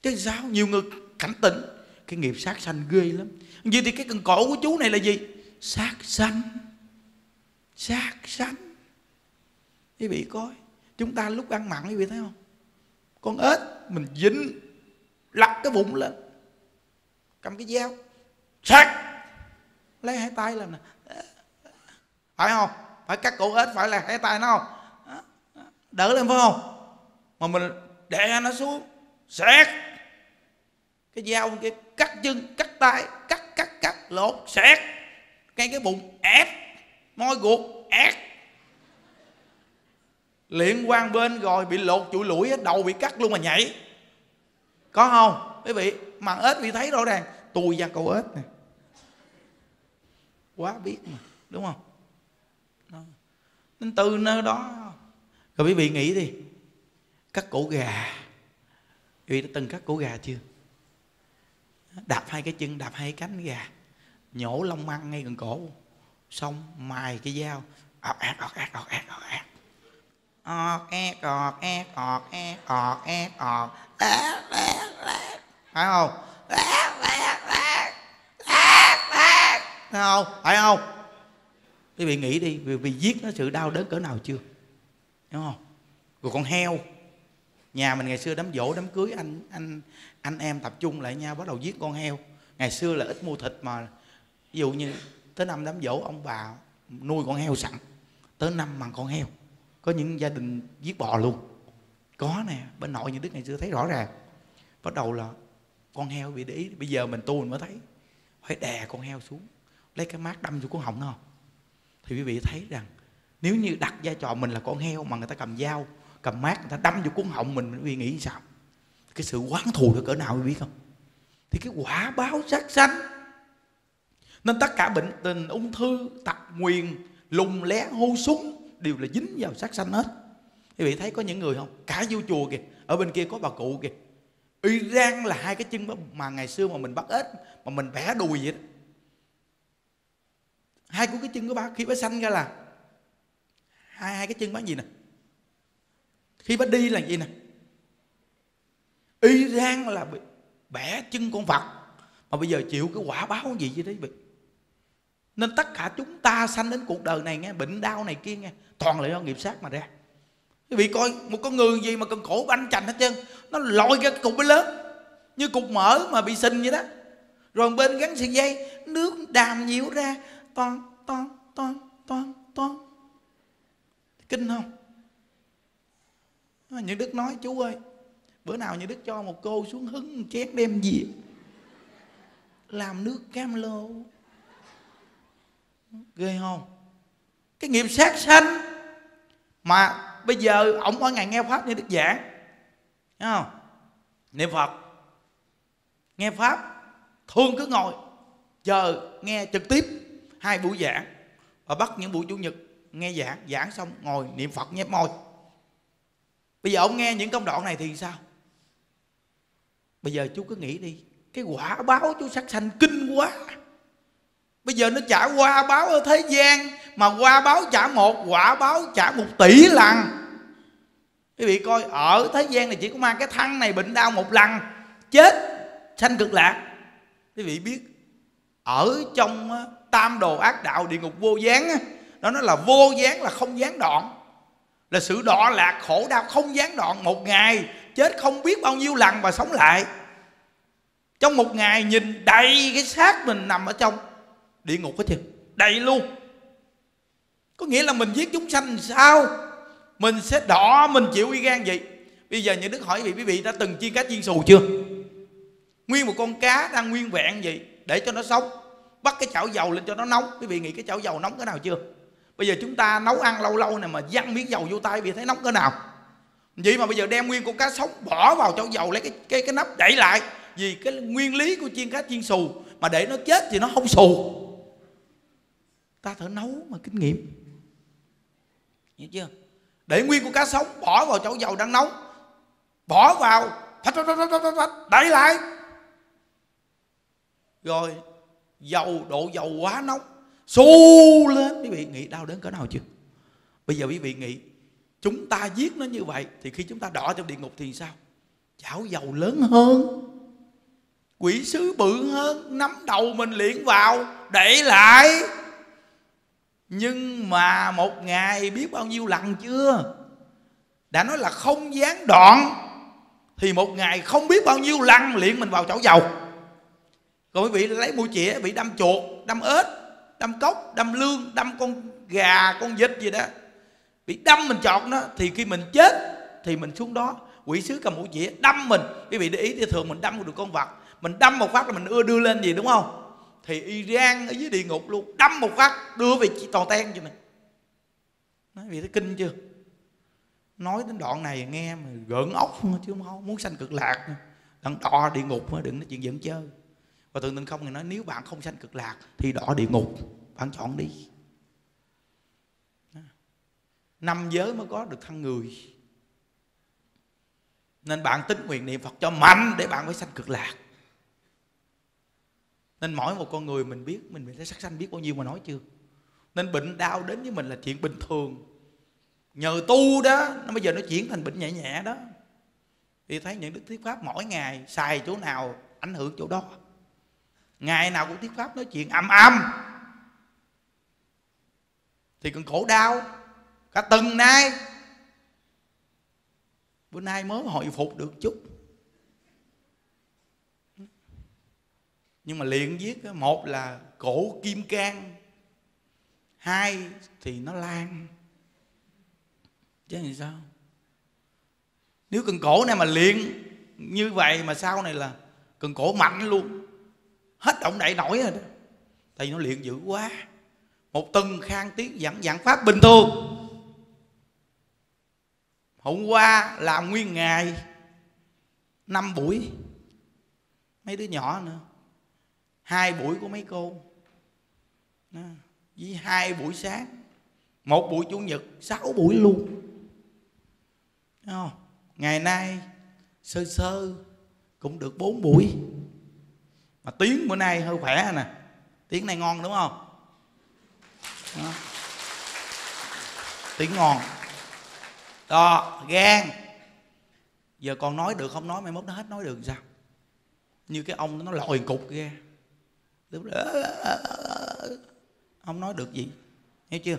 Chứ sao? Nhiều người cảnh tỉnh. Cái nghiệp sát sanh ghê lắm. Vậy thì cái cần cổ của chú này là gì? Sát sanh. Sát sanh. Quý vị coi. Chúng ta lúc ăn mặn quý vị thấy không? Con ếch mình dính lặt cái bụng lên. Cầm cái dao sát lấy hai tay làm nè. Phải không? Phải cắt cổ ếch, phải là hai tay nó không? Đỡ lên phải không? Mà mình đè nó xuống xét cái dao kia cắt chân, cắt tay, cắt cắt cắt, lột xét ngay cái bụng, ép môi ruột ép liên quan bên rồi bị lột chuỗi lũi đầu bị cắt luôn mà nhảy. Có không? Quý vị, mà ếch bị thấy rõ ràng, tôi ra câu ếch này quá biết mà, đúng không? Đó. nên từ nơi đó, rồi quý vị nghĩ đi cắt cổ gà, quý vị đã từng cắt cổ gà chưa? Đạp hai cái chân, đạp hai cái cánh gà, nhổ lông măng ngay gần cổ, xong mài cái dao, ọt ạt ọt ạt ọt ạt ọt. ạt ọt e ọt e ọt e ọt e ọt phải không? Phải không? Phải không? Quý vị nghĩ đi vì, vì giết nó sự đau đớn cỡ nào chưa? Đúng không? Rồi con heo. Nhà mình ngày xưa đám dỗ đám cưới anh anh anh em tập trung lại nhau bắt đầu giết con heo. Ngày xưa là ít mua thịt mà. Ví dụ như tới năm đám dỗ ông bà nuôi con heo sẵn. Tới năm bằng con heo có những gia đình giết bò luôn. Có nè, bên nội như đức ngày xưa thấy rõ ràng. Bắt đầu là con heo bị để ý. Bây giờ mình tu mình mới thấy. Phải đè con heo xuống. Lấy cái mát đâm vô cuốn họng nó. Không thì quý vị thấy rằng, nếu như đặt vai trò mình là con heo mà người ta cầm dao, cầm mát người ta đâm vô cuốn họng mình mình nghĩ sao? Cái sự quán thù nó cỡ nào, quý vị không? Thì cái quả báo sát sanh. Nên tất cả bệnh tình, ung thư, tật, nguyền, lùng lé hô súng đều là dính vào sát sanh hết. Quý vị thấy có những người không? Cả vô chùa kìa, ở bên kia có bà cụ kìa. Y rang là hai cái chân mà ngày xưa mà mình bắt ếch, mà mình bẻ đùi vậy đó. Hai của cái chân của bà khi bà sanh ra là hai hai cái chân bác gì nè? Khi bà đi là gì nè? Y rang là bị bẻ chân con vật. Mà bây giờ chịu cái quả báo gì vậy đấy bị nên tất cả chúng ta sanh đến cuộc đời này nghe, bệnh đau này kia nghe, toàn là do nghiệp sát mà ra. Quý vị coi một con người gì mà cần cổ banh chành hết trơn, nó lội ra cái cục mới lớn, như cục mỡ mà bị sình vậy đó. Rồi bên gắn sợi dây, nước đàm nhiều ra, toan toan toan toan toan. Kinh không? Những đức nói, chú ơi, bữa nào như đức cho một cô xuống hứng chén đem gì làm nước cam lô ghê không? Cái nghiệp sát sanh mà bây giờ ông mỗi ngày nghe pháp như đức giảng. Thấy không? Niệm phật. Nghe pháp, thường cứ ngồi, chờ nghe trực tiếp hai buổi giảng và bắt những buổi chủ nhật nghe giảng. Giảng xong ngồi niệm phật nhép môi. Bây giờ ông nghe những công đoạn này thì sao? Bây giờ chú cứ nghĩ đi, cái quả báo chú sát sanh kinh quá bây giờ nó trả qua báo ở thế gian, mà qua báo trả một, quả báo trả một tỷ lần. Quý vị coi, ở thế gian này chỉ có mang cái thân này, bệnh đau một lần, chết, sanh cực lạc. Quý vị biết, ở trong tam đồ ác đạo địa ngục vô gián đó nó là vô gián là không gián đoạn. Là sự đọa lạc, khổ đau không gián đoạn. Một ngày chết không biết bao nhiêu lần và sống lại. Trong một ngày nhìn đầy cái xác mình nằm ở trong địa ngục hết chưa đầy luôn. Có nghĩa là mình giết chúng sanh sao? Mình sẽ đỏ, mình chịu uy gan vậy. Bây giờ những đức hỏi vị quý vị đã từng chiên cá chiên xù chưa? Nguyên một con cá đang nguyên vẹn vậy, để cho nó sống. Bắt cái chảo dầu lên cho nó nóng quý vị nghĩ cái chảo dầu nóng cái nào chưa? Bây giờ chúng ta nấu ăn lâu lâu này mà văng miếng dầu vô tay bị thấy nóng cái nào? Vậy mà bây giờ đem nguyên con cá sống, bỏ vào chảo dầu, lấy cái cái cái nắp đậy lại. Vì cái nguyên lý của chiên cá chiên xù, mà để nó chết thì nó không xù ta thử nấu mà kinh nghiệm. Hiểu chưa? Để nguyên con cá sống bỏ vào chảo dầu đang nóng bỏ vào. Phách phách phách phách phách đẩy lại. Rồi, dầu, độ dầu quá nóng. Xu lên. Quý vị nghĩ đau đến cỡ nào chưa? Bây giờ quý vị nghĩ, chúng ta giết nó như vậy thì khi chúng ta đỏ trong địa ngục thì sao? Chảo dầu lớn hơn. Quỷ sứ bự hơn. Nắm đầu mình liễn vào. Để lại nhưng mà một ngày biết bao nhiêu lần chưa? Đã nói là không gián đoạn, thì một ngày không biết bao nhiêu lần liền mình vào chảo dầu. Còn quý vị lấy mũi chĩa bị đâm chuột, đâm ếch, đâm cốc, đâm lương, đâm con gà, con vịt gì đó. Bị đâm mình chọt nó, thì khi mình chết, thì mình xuống đó, quỷ sứ cầm mũi chĩa đâm mình. Quý vị để ý, thì thường mình đâm được con vật, mình đâm một phát là mình ưa đưa lên gì, đúng không? Thì Iran ở dưới địa ngục luôn. Đâm một phát, đưa về chỉ tò ten cho mày nói vì thấy kinh chưa? Nói đến đoạn này nghe mà gợn ốc chứ không muốn sanh cực lạc đặng đọ địa ngục đừng nói chuyện giận chơi. Và thượng tịnh không người nói, nếu bạn không sanh cực lạc thì đọ địa ngục, bạn chọn đi. Năm giới mới có được thân người. Nên bạn tính nguyện niệm phật cho mạnh để bạn mới sanh cực lạc nên mỗi một con người mình biết, mình mình thấy sắc sanh biết bao nhiêu mà nói chưa? Nên bệnh đau đến với mình là chuyện bình thường. Nhờ tu đó, nó bây giờ nó chuyển thành bệnh nhẹ nhẹ đó. Thì thấy những đức thuyết pháp mỗi ngày xài chỗ nào ảnh hưởng chỗ đó. Ngày nào cũng thuyết pháp nói chuyện âm âm thì còn khổ đau, cả từng nay. Bữa nay mới hồi phục được chút. Nhưng mà liền viết một là cổ kim cang, hai thì nó lan. Chứ làm sao? Nếu cần cổ này mà liền như vậy mà sau này là cần cổ mạnh luôn. Hết động đậy nổi rồi đó. Tại vì nó luyện dữ quá. Một tuần khang tiếng dẫn giảng pháp bình thường. Hôm qua làm nguyên ngày, năm buổi. Mấy đứa nhỏ nữa hai buổi của mấy cô. Với hai buổi sáng, một buổi chủ nhật, sáu buổi luôn. Đúng không? ngày nay, sơ sơ cũng được bốn buổi. Mà tiếng bữa nay hơi khỏe nè. Tiếng này ngon đúng không? Đó. tiếng ngon. Đó, gan. Giờ còn nói được không nói, mai mốt nó hết nói được sao? Như cái ông nó lòi cục ra không nói được gì? Hiểu chưa?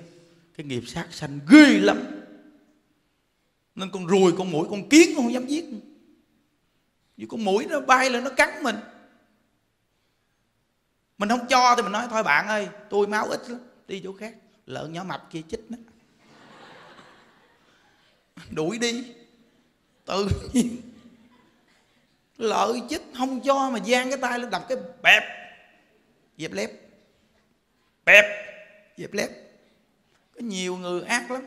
Cái nghiệp sát sanh ghê lắm. Nên con ruồi con mũi, con kiến con không dám giết. Vì con mũi nó bay lên nó cắn mình. Mình không cho thì mình nói, thôi bạn ơi, tôi máu ít lắm, đi chỗ khác. Lợn nhỏ mập kia chích nó. Đuổi đi. Tự nhiên. Lợi chích, không cho mà giang cái tay lên đập cái bẹp dẹp lép. Bẹp. Dẹp lép. Có nhiều người ác lắm.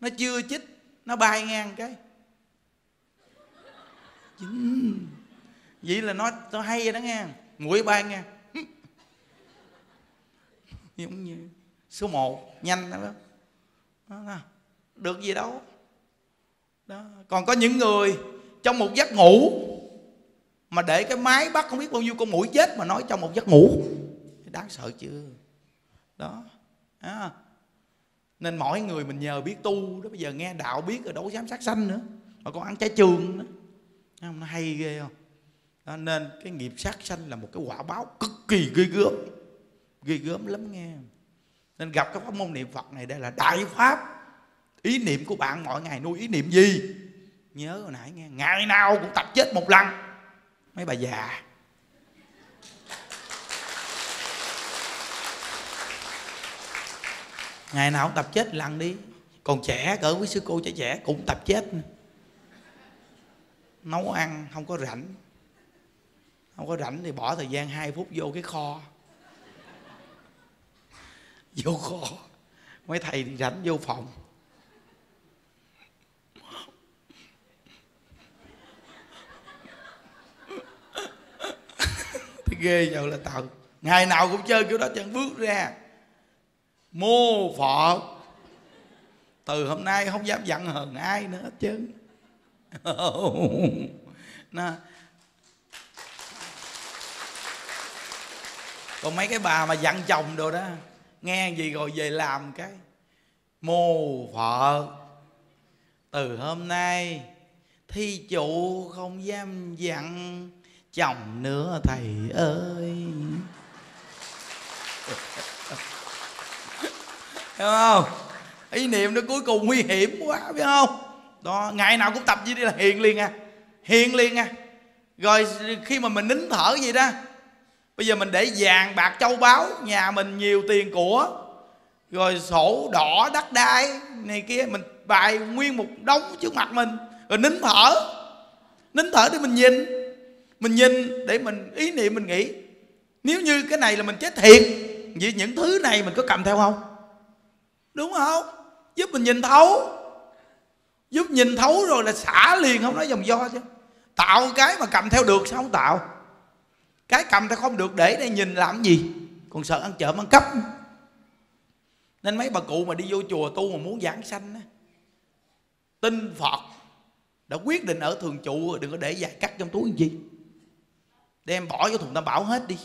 Nó chưa chích nó bay ngang cái. Vậy là nó nó hay đó nghe. Mũi bay ngang. Giống như số 1 nhanh đó, đó. Được gì đâu. Đó. Còn có những người trong một giấc ngủ mà để cái máy bắt không biết bao nhiêu con mũi chết mà nói trong một giấc ngủ đáng sợ chưa đó à. nên mỗi người mình nhờ biết tu đó bây giờ nghe đạo biết rồi đâu dám sát sanh nữa mà còn ăn trái trường nữa. Không? Nó hay ghê không? Đó, nên cái nghiệp sát sanh là một cái quả báo cực kỳ ghê gớm ghê gớm lắm nghe. Nên gặp cái pháp môn niệm phật này đây là đại pháp. Ý niệm của bạn mọi ngày nuôi ý niệm gì? Nhớ hồi nãy nghe ngày nào cũng tập chết một lần. Mấy bà già. Ngày nào cũng tập chết lần đi. Còn trẻ, cỡ với sư cô trẻ trẻ cũng tập chết nấu ăn không có rảnh. Không có rảnh thì bỏ thời gian 2 phút vô cái kho. Vô kho. Mấy thầy thì rảnh vô phòng. Thì ghê giờ là tao. Ngày nào cũng chơi kiểu đó chẳng bước ra mô phật. Từ hôm nay không dám giận hờn ai nữa hết trơn. Nè. Còn mấy cái bà mà dặn chồng đồ đó, nghe gì rồi về làm cái. Mô phật. Từ hôm nay thi chủ không dám dặn chồng nữa, thầy ơi hiểu không? Ý niệm nó cuối cùng nguy hiểm quá, biết không? Đó, ngày nào cũng tập gì đi là hiền liền à. Hiền liền à. Rồi khi mà mình nín thở gì đó, bây giờ mình để vàng, bạc, châu báu, nhà mình nhiều tiền của, rồi sổ đỏ, đất đai, này kia, mình bày nguyên một đống trước mặt mình, rồi nín thở. Nín thở để mình nhìn. Mình nhìn để mình, ý niệm mình nghĩ, nếu như cái này là mình chết thiệt, vậy những thứ này mình có cầm theo không? Đúng không? Giúp mình nhìn thấu. Giúp nhìn thấu rồi là xả liền, không nói dòng do chứ. Tạo cái mà cầm theo được sao không tạo? Cái cầm theo không được để đây nhìn làm gì? Còn sợ ăn trộm ăn cắp. Nên mấy bà cụ mà đi vô chùa tu mà muốn giảng sanh á, tin phật đã quyết định ở thường trụ đừng có để dài cắt trong túi làm gì. Đem bỏ vô thùng tam bảo hết đi.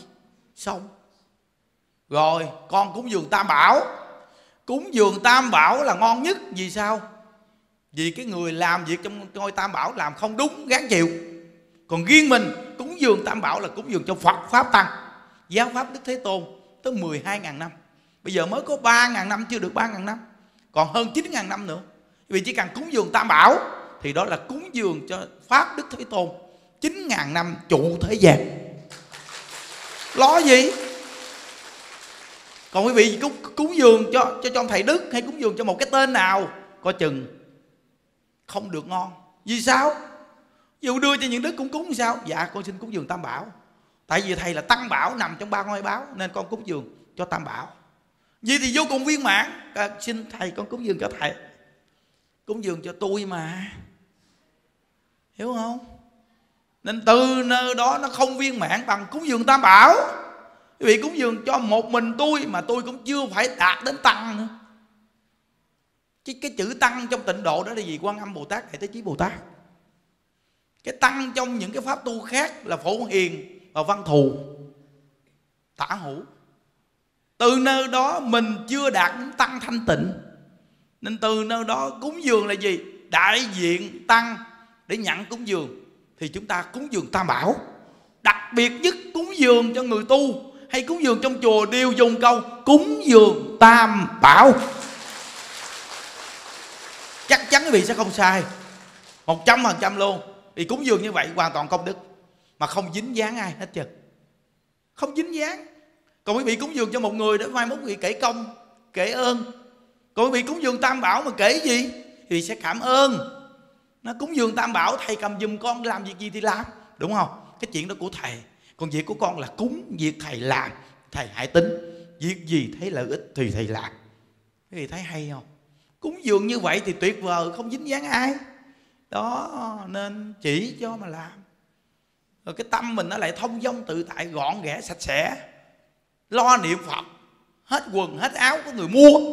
Xong. Rồi, con cúng dường tam bảo cúng dường tam bảo là ngon nhất. Vì sao? Vì cái người làm việc trong ngôi tam bảo làm không đúng, gán chịu. Còn riêng mình, cúng dường tam bảo là cúng dường cho phật, pháp tăng. Giáo pháp đức thế tôn tới 12.000 năm. Bây giờ mới có 3.000 năm, chưa được 3.000 năm. Còn hơn 9.000 năm nữa. Vì chỉ cần cúng dường tam bảo, thì đó là cúng dường cho pháp đức thế tôn. 9.000 năm trụ thế gian. Lo gì? Còn quý vị cúng, cúng dường cho cho cho thầy đức hay cúng dường cho một cái tên nào coi chừng không được ngon. Vì sao? Dù đưa cho những đức cũng cúng sao? Dạ con xin cúng dường tam bảo. Tại vì thầy là tăng bảo nằm trong ba ngôi báo nên con cúng dường cho tam bảo. Vì thì vô cùng viên mãn. À, xin thầy con cúng dường cho thầy. Cúng dường cho tôi mà. Hiểu không? Nên từ nơi đó nó không viên mãn bằng cúng dường tam bảo quý vị cúng dường cho một mình tôi mà tôi cũng chưa phải đạt đến tăng nữa. Chứ cái chữ tăng trong tịnh độ đó là gì? Quan âm bồ tát hệ tế chí bồ tát. Cái tăng trong những cái pháp tu khác là phổ hiền và văn thù, tả hữu. Từ nơi đó mình chưa đạt đến tăng thanh tịnh. Nên từ nơi đó cúng dường là gì? Đại diện tăng để nhận cúng dường. Thì chúng ta cúng dường tam bảo. Đặc biệt nhất cúng dường cho người tu hay cúng dường trong chùa đều dùng câu cúng dường tam bảo. Chắc chắn quý vị sẽ không sai. Một trăm phần trăm luôn. Thì cúng dường như vậy hoàn toàn công đức. Mà không dính dáng ai hết trơn. Không dính dáng. Còn quý vị cúng dường cho một người để mai mốt quý vị kể công, kể ơn. Còn quý vị cúng dường tam bảo mà kể gì, thì sẽ cảm ơn. Nó cúng dường tam bảo, thầy cầm giùm con, làm việc gì thì làm. Đúng không? Cái chuyện đó của thầy còn việc của con là cúng việc thầy làm, thầy hãy tính. Việc gì thấy lợi ích thì thầy làm. Quý vị thấy hay không? Cúng dường như vậy thì tuyệt vời, không dính dáng ai. Đó, nên chỉ cho mà làm. Rồi cái tâm mình nó lại thông dong, tự tại, gọn ghẽ, sạch sẽ. Lo niệm phật, hết quần, hết áo có người mua.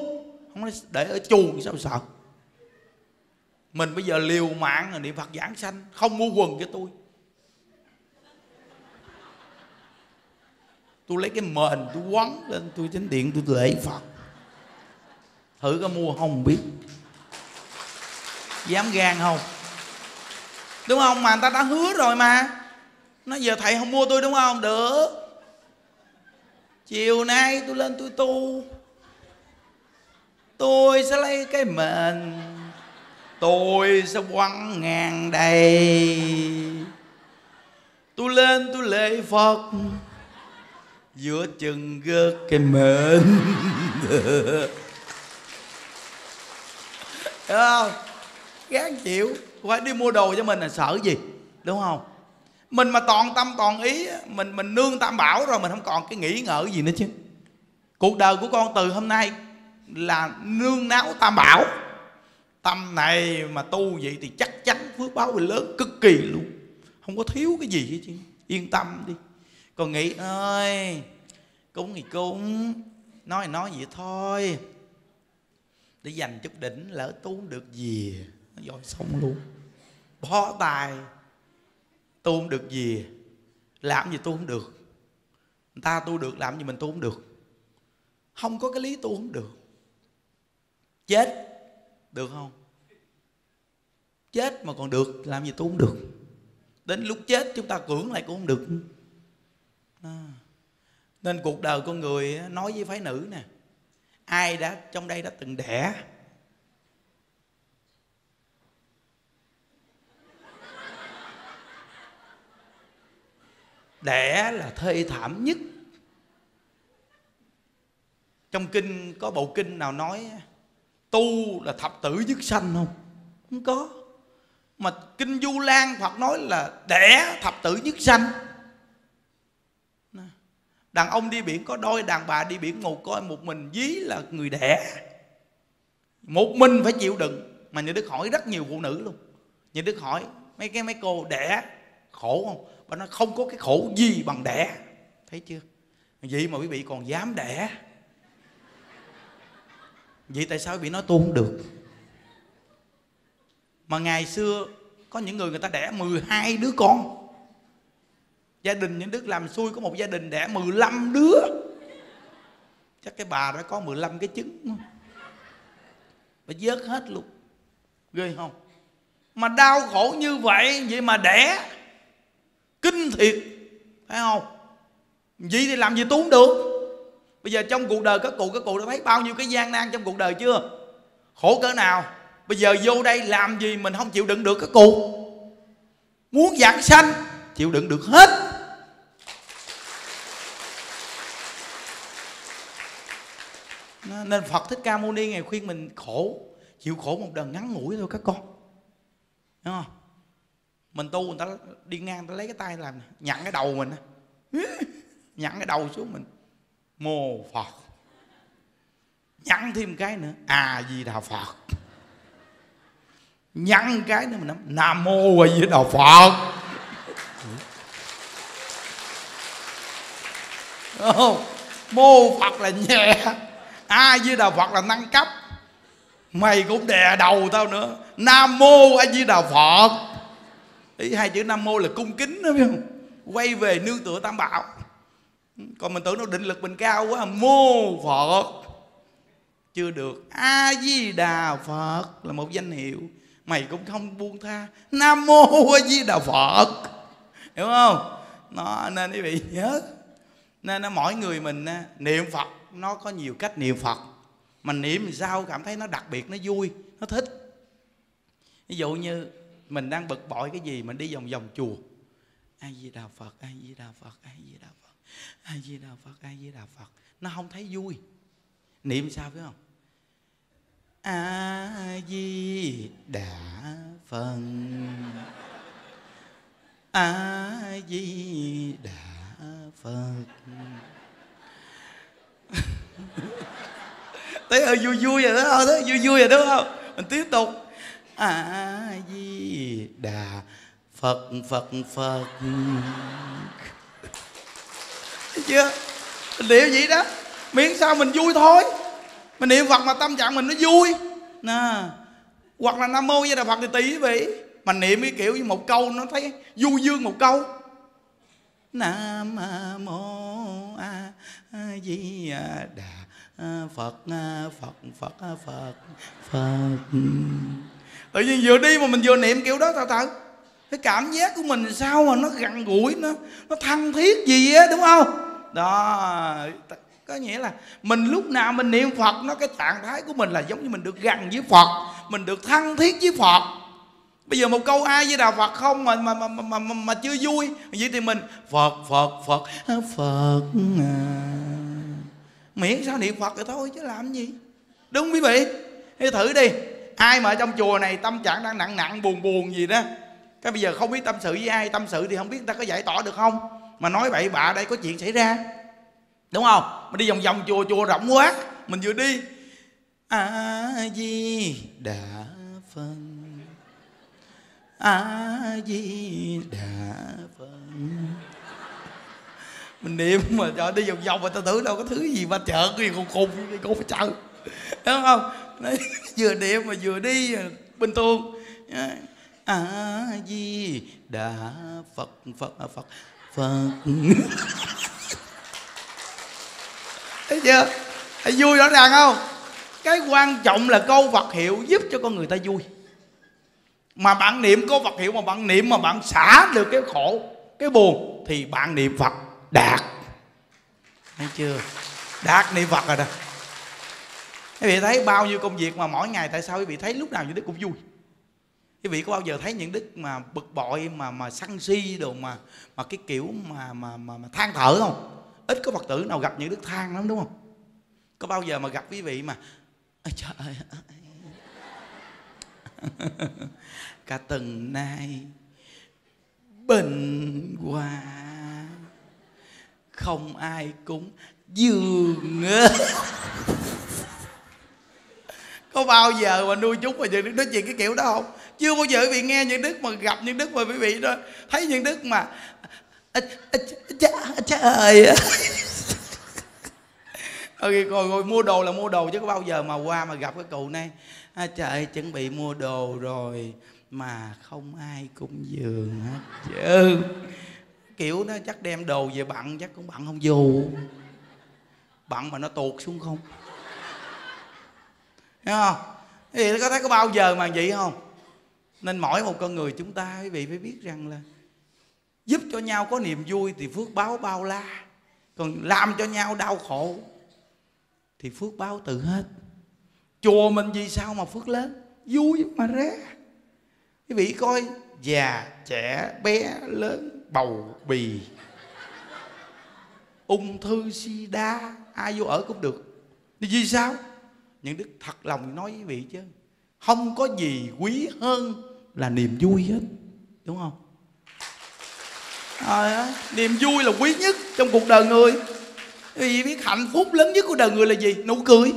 Không để ở chuồng sao sợ? Mình bây giờ liều mạng rồi niệm phật giảng sanh, không mua quần cho tôi. Tôi lấy cái mền tôi quấn lên, tôi chánh điện, tôi lễ phật. Thử có mua không biết. Dám gan không? Đúng không? Mà người ta đã hứa rồi mà. Nó giờ thầy không mua tôi đúng không? Được. Chiều nay tôi lên tôi tu. Tôi sẽ lấy cái mền. Tôi sẽ quăng ngàn đầy. Tôi lên tôi lễ phật giữa chừng gớt cái mến. Đúng không? Gán chịu. Phải đi mua đồ cho mình là sợ gì? Đúng không? Mình mà toàn tâm, toàn ý mình mình nương tam bảo rồi mình không còn cái nghĩ ngợi gì nữa chứ. Cuộc đời của con từ hôm nay là nương náo tam bảo. Tâm này mà tu vậy thì chắc chắn phước báo mình lớn, cực kỳ luôn. Không có thiếu cái gì hết chứ. Yên tâm đi còn nghĩ, ơi, cúng thì cúng, nói thì nói vậy thôi. Để dành chút đỉnh lỡ tu được gì. Nó dội xong luôn. Bó tài tu không được gì? Làm gì tu không được? Người ta tu được làm gì mình tu không được? Không có cái lý tu không được. Chết, được không? Chết mà còn được, làm gì tu không được? Đến lúc chết chúng ta cưỡng lại cũng không được nên cuộc đời con người nói với phái nữ nè, ai đã, trong đây đã từng đẻ? Đẻ là thê thảm nhất. Trong kinh, có bộ kinh nào nói tu là thập tử nhất sanh không? Không có. Mà kinh du lan phật nói là đẻ thập tử nhất sanh đàn ông đi biển có đôi, đàn bà đi biển một coi một mình, dí là người đẻ. Một mình phải chịu đựng. Mà như đức hỏi rất nhiều phụ nữ luôn. Như đức hỏi, mấy cái, mấy cô đẻ khổ không? Và nó không có cái khổ gì bằng đẻ. Thấy chưa? Vậy mà quý vị còn dám đẻ. Vậy tại sao quý vị nói tôi không được? Mà ngày xưa có những người người ta đẻ 12 đứa con gia đình những đức làm xui có một gia đình đẻ 15 đứa. Chắc cái bà đó có 15 cái trứng. Phải vớt hết luôn. Ghê không? Mà đau khổ như vậy vậy mà đẻ. Kinh thiệt, phải không? Vậy thì làm gì tốn được? Bây giờ trong cuộc đời các cụ các cụ đã thấy bao nhiêu cái gian nan trong cuộc đời chưa? Khổ cỡ nào? Bây giờ vô đây làm gì mình không chịu đựng được các cụ? Muốn giảng sanh, chịu đựng được hết. Nên phật thích ca mâu ni ngày khuyên mình khổ, chịu khổ một đợt ngắn ngủi thôi các con. Đúng không? Mình tu người ta đi ngang, người ta lấy cái tay làm nhặn cái đầu mình nhặn cái đầu xuống mình. Mô phật. Nhăn thêm cái nữa. À gì đà phật. Nhăn cái nữa mình nói nam mô a di đà phật không? Mô phật là nhẹ a di đà phật là nâng cấp? Mày cũng đè đầu tao nữa. Nam mô a di đà phật. Ý hai chữ nam mô là cung kính đó, biết không? Quay về nương tựa tam bảo. Còn mình tưởng nó định lực mình cao quá, mô phật. Chưa được. A di đà phật là một danh hiệu. Mày cũng không buông tha. Nam mô a di đà phật. Hiểu không? Nó, nên quý vị nhớ. Nên nó, mỗi người mình niệm phật nó có nhiều cách niệm phật mình niệm sao cảm thấy nó đặc biệt, nó vui, nó thích. Ví dụ như mình đang bực bội cái gì, mình đi vòng vòng chùa. Ai di đà phật ai di đà phật ai di đà phật ai di đà phật ai di đà phật nó không thấy vui. Niệm sao, phải không? A di đà phật a di đà phật thấy hơi vui vui rồi đó, không? Thấy vui vui rồi đúng không? Mình tiếp tục. A di đà phật phật phật. Thấy chưa? Mình niệm vậy đó. Miễn sao mình vui thôi. Mình niệm phật mà tâm trạng mình nó vui. Nè. Hoặc là nam mô với đà phật thì tùy quý vị. Mà niệm cái kiểu như một câu nó thấy du dương một câu. Nam mô a di đà phật phật phật phật phật. Tự nhiên vừa đi mà mình vừa niệm kiểu đó thật thật cái cảm giác của mình sao mà nó gần gũi nó nó thân thiết gì á đúng không? Đó có nghĩa là mình lúc nào mình niệm phật nó cái trạng thái của mình là giống như mình được gần với phật mình được thân thiết với phật. Bây giờ một câu ai với đạo phật không mà mà mà mà, mà, mà chưa vui? Vậy thì mình phật phật phật phật phật miễn sao niệm phật thì thôi chứ làm gì? Đúng quý vị. Hãy thử đi. Ai mà ở trong chùa này tâm trạng đang nặng nặng, buồn buồn gì đó. Cái bây giờ không biết tâm sự với ai, tâm sự thì không biết người ta có giải tỏa được không? Mà nói bậy bạ đây có chuyện xảy ra. Đúng không? Mà đi vòng vòng chùa chùa rộng quá. Mình vừa đi. A di đà phật. A di đà phật mình niệm mà cho đi vòng vòng mà tao tưởng đâu có thứ gì mà chợ cái gì khùng khùng gì cũng phải chợ đúng không? Nói, vừa niệm mà vừa đi à, bình thường dạ. a di đà phật phật à, phật phật. Thấy chưa? Thấy vui rõ ràng không? Cái quan trọng là câu Phật hiệu giúp cho con người ta vui. Mà bạn niệm câu Phật hiệu mà bạn niệm mà bạn xả được cái khổ cái buồn thì bạn niệm Phật đạt. Thấy chưa? Đạt niệm Phật rồi đó. Quý vị thấy bao nhiêu công việc mà mỗi ngày tại sao quý vị thấy lúc nào như đức cũng vui? Quý vị có bao giờ thấy những đức mà bực bội mà mà sân si đồ mà mà cái kiểu mà mà mà, mà than thở không? Ít có phật tử nào gặp những đức than lắm đúng không? Có bao giờ mà gặp quý vị mà trời ơi cả tuần nay bình hòa không ai cúng dường. Có bao giờ mà nuôi chúng mà những đức nói chuyện cái kiểu đó không? Chưa bao giờ quý vị nghe những đức mà gặp những đức mà quý vị đó. Thấy những đức mà trời ơi. Rồi, rồi mua đồ là mua đồ chứ có bao giờ mà qua mà gặp cái cụ này. À, trời chuẩn bị mua đồ rồi mà không ai cúng dường hết chứ kiểu nó chắc đem đồ về bận chắc cũng bận không vô bận mà nó tuột xuống không? Thấy không? Thì có thấy có bao giờ mà vậy không? Nên mỗi một con người chúng ta quý vị phải biết rằng là giúp cho nhau có niềm vui thì phước báo bao la. Còn làm cho nhau đau khổ thì phước báo tự hết. Chùa mình vì sao mà phước lớn? Vui mà ra quý vị coi, già, trẻ, bé, lớn bầu bì. Ung thư sida ai vô ở cũng được. Vì sao? Những đức thật lòng nói với vị chứ. Không có gì quý hơn là niềm vui hết đúng không? À, niềm vui là quý nhất trong cuộc đời người. Vì biết hạnh phúc lớn nhất của đời người là gì? Nụ cười.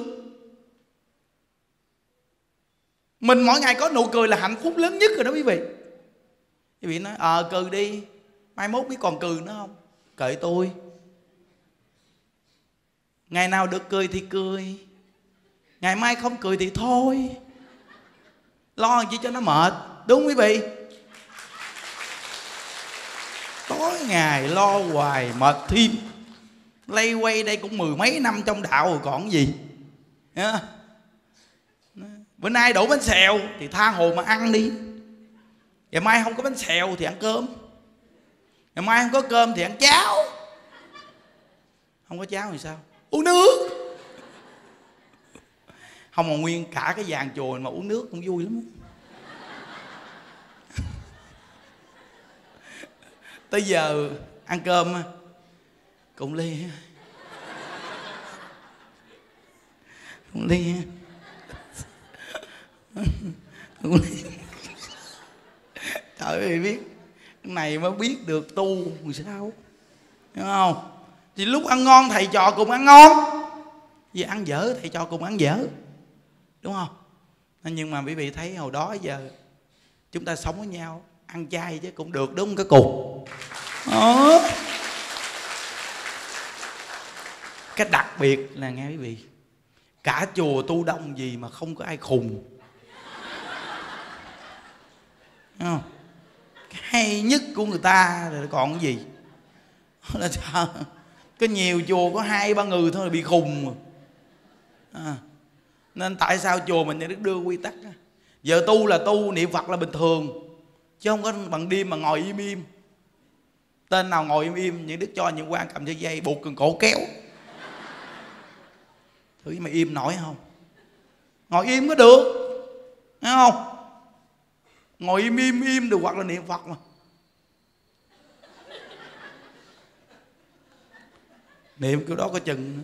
Mình mỗi ngày có nụ cười là hạnh phúc lớn nhất rồi đó quý vị. Quý vị nói ờ à, cười đi mai mốt biết còn cười nữa không? Kệ tôi. Ngày nào được cười thì cười. Ngày mai không cười thì thôi. Lo chỉ cho nó mệt. Đúng quý vị. Tối ngày lo hoài mệt thêm. Lay quay đây cũng mười mấy năm trong đạo rồi còn gì. Yeah. bữa nay đổ bánh xèo thì tha hồ mà ăn đi. Ngày mai không có bánh xèo thì ăn cơm ngày mai không có cơm thì ăn cháo. Không có cháo thì sao? Uống nước. Không mà nguyên cả cái vàng chùa mà uống nước cũng vui lắm. Tới giờ ăn cơm cùng ly cùng ly cùng ly. Trời ơi biết này mới biết được tu làm sao hiểu không? Thì lúc ăn ngon, thầy trò cùng ăn ngon. Vì ăn dở, thầy trò cùng ăn dở. Đúng không? Nhưng mà quý vị thấy hồi đó giờ, chúng ta sống với nhau, ăn chay chứ cũng được, đúng không cái cục ờ. cái đặc biệt là nghe quý vị, cả chùa tu đông gì mà không có ai khùng. Đúng không? Cái hay nhất của người ta rồi còn cái gì? Là sao? Có nhiều chùa có hai, ba người thôi là bị khùng à. nên tại sao chùa mình được đưa quy tắc giờ tu là tu, niệm phật là bình thường, chứ không có bằng đêm mà ngồi im im. Tên nào ngồi im im, những đức cho những quan cầm dây dây, buộc cần cổ kéo. Thử mà im nổi không? Ngồi im có được, thấy không? Ngồi im im im được hoặc là niệm phật mà. Niệm kiểu đó có chừng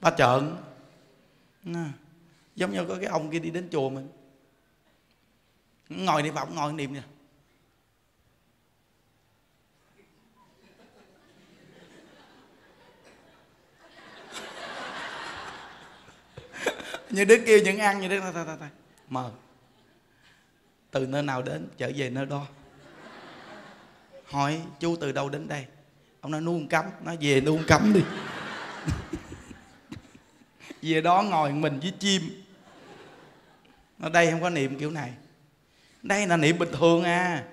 ba trợn. Giống như có cái ông kia đi đến chùa mình. Ngồi niệm phật, ngồi niệm nè. Như đứa kêu những ăn như đứa thôi thôi thôi. Mờ từ nơi nào đến, trở về nơi đó. Hỏi chú từ đâu đến đây? Ông nói nuông cấm nói, về nuông cấm đi. Về đó ngồi mình với chim. Ở đây không có niệm kiểu này. Đây là niệm bình thường à.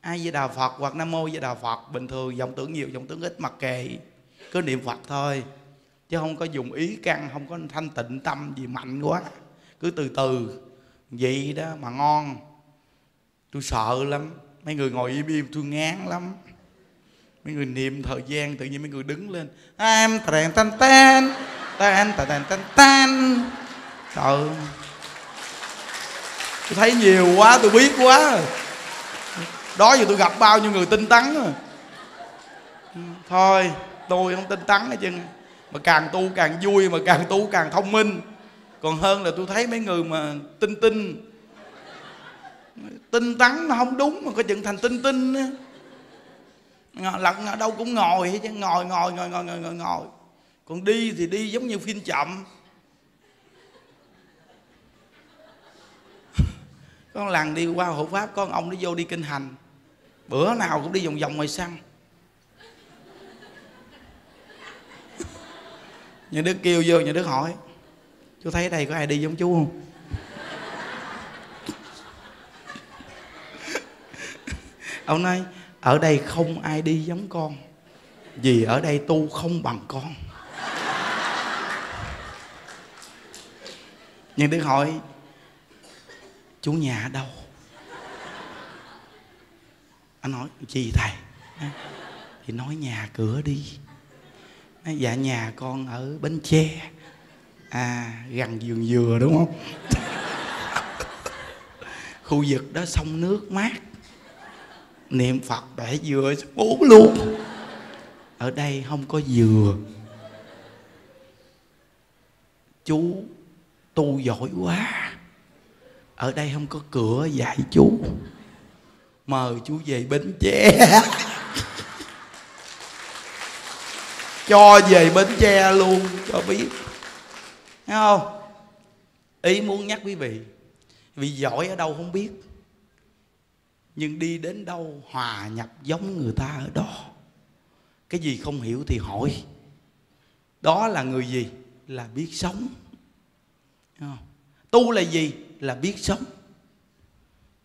Ai với đà phật hoặc nam mô với đà phật? Bình thường dòng tưởng nhiều dòng tưởng ít, mặc kệ. Cứ niệm phật thôi, chứ không có dùng ý căn, không có thanh tịnh tâm gì mạnh quá. Cứ từ từ. Vậy đó, mà ngon tôi sợ lắm. Mấy người ngồi im im, tôi ngán lắm. Mấy người niệm thời gian, tự nhiên mấy người đứng lên. Em tàn tan tan tan tan tan tan tan trời tôi thấy nhiều quá, tôi biết quá. Đó giờ tôi gặp bao nhiêu người tinh tấn rồi thôi, tôi không tinh tấn hết trơn mà càng tu càng vui, mà càng tu càng thông minh. Còn hơn là tôi thấy mấy người mà tinh tinh tinh tắn nó không đúng mà có chừng thành tinh tinh á. Ở đâu cũng ngồi hết chứ, ngồi ngồi ngồi ngồi ngồi ngồi ngồi. Còn đi thì đi giống như phim chậm. Con làng đi qua hộ pháp con ông nó vô đi kinh hành. Bữa nào cũng đi vòng vòng ngoài sân. Nhà đức kêu vô, nhà đức hỏi, chú thấy đây có ai đi giống chú không? Ông nói, ở đây không ai đi giống con, vì ở đây tu không bằng con. Nhưng đức hỏi chú nhà ở đâu? Anh nói gì thầy? Thì nói nhà cửa đi. Nói dạ nhà con ở bến tre. À gần vườn dừa, đúng không? Khu vực đó sông nước mát niệm phật bẻ dừa uống luôn. Ở đây không có dừa. Chú tu giỏi quá. Ở đây không có cửa dạy chú. Mời chú về bến tre. Cho về bến tre luôn, cho biết. Thấy không? Ý muốn nhắc quý vị, vì giỏi ở đâu không biết nhưng đi đến đâu hòa nhập giống người ta ở đó? Cái gì không hiểu thì hỏi. Đó là người gì? Là biết sống. Tu là gì? Là biết sống.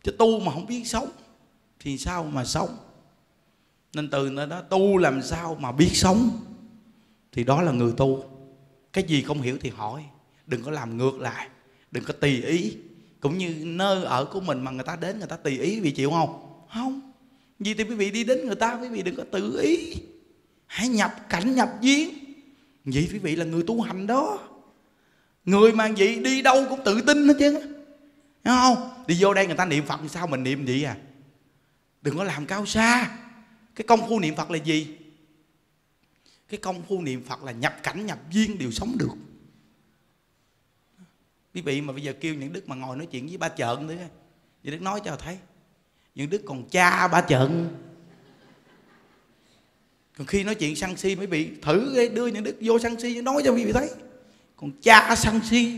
Chứ tu mà không biết sống, thì sao mà sống? Nên từ nơi đó tu làm sao mà biết sống? Thì đó là người tu. Cái gì không hiểu thì hỏi. Đừng có làm ngược lại. Đừng có tùy ý cũng như nơi ở của mình mà người ta đến người ta tùy ý vì chịu không? Không. Vì thì quý vị đi đến người ta, quý vị đừng có tự ý. Hãy nhập cảnh, nhập duyên. Vậy quý vị là người tu hành đó. Người mà vậy đi đâu cũng tự tin hết chứ Đúng không? Đi vô đây người ta niệm phật, sao mình niệm vậy à? Đừng có làm cao xa. Cái công phu niệm phật là gì? Cái công phu niệm phật là nhập cảnh, nhập duyên đều sống được quý vị mà bây giờ kêu những đức mà ngồi nói chuyện với ba trợn nữa những đức nói cho thấy, những đức còn cha ba trợn. Còn khi nói chuyện sân si mới bị thử đưa những đức vô sân si, nói cho quý vị thấy, còn cha sân si.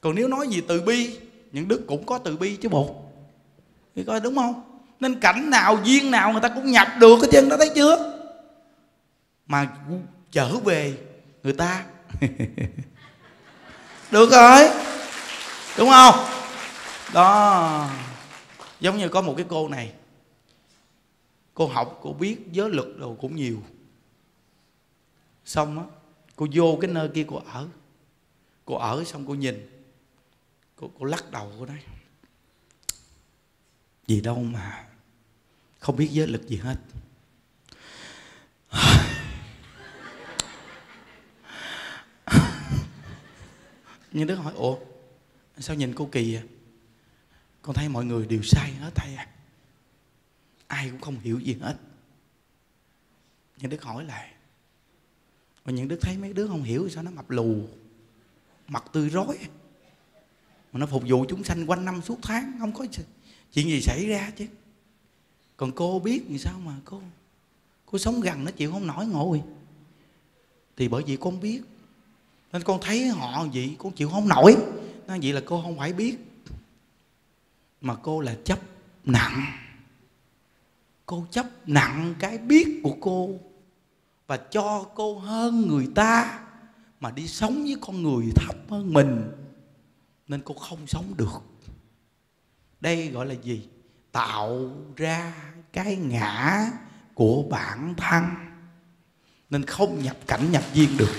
Còn nếu nói gì từ bi, những đức cũng có từ bi chứ bộ. Thì coi đúng không? Nên cảnh nào, duyên nào người ta cũng nhập được cái chân đó, thấy chưa? Mà trở về người ta. được rồi. Đúng không? Đó. Giống như có một cái cô này. Cô học cô biết giới luật đồ cũng nhiều. Xong á cô vô cái nơi kia cô ở. Cô ở xong cô nhìn. Cô, cô lắc đầu cô nói gì đâu mà không biết giới lực gì hết. Nhưng đức hỏi, ủa, sao nhìn cô kỳ à con thấy mọi người đều sai hết thầy à? Ai cũng không hiểu gì hết. Nhưng đức hỏi lại, mà những đức thấy mấy đứa không hiểu sao nó mập lù, mặt tươi rối mà nó phục vụ chúng sanh quanh năm suốt tháng, không có chuyện gì xảy ra chứ? Còn cô biết thì sao mà cô cô sống gần nó chịu không nổi ngồi? Thì bởi vì con biết nên con thấy họ vậy, con chịu không nổi. Nó vậy là cô không phải biết. Mà cô là chấp nặng. Cô chấp nặng cái biết của cô. Và cho cô hơn người ta mà đi sống với con người thấp hơn mình. Nên cô không sống được. Đây gọi là gì? Tạo ra cái ngã của bản thân. Nên không nhập cảnh nhập duyên được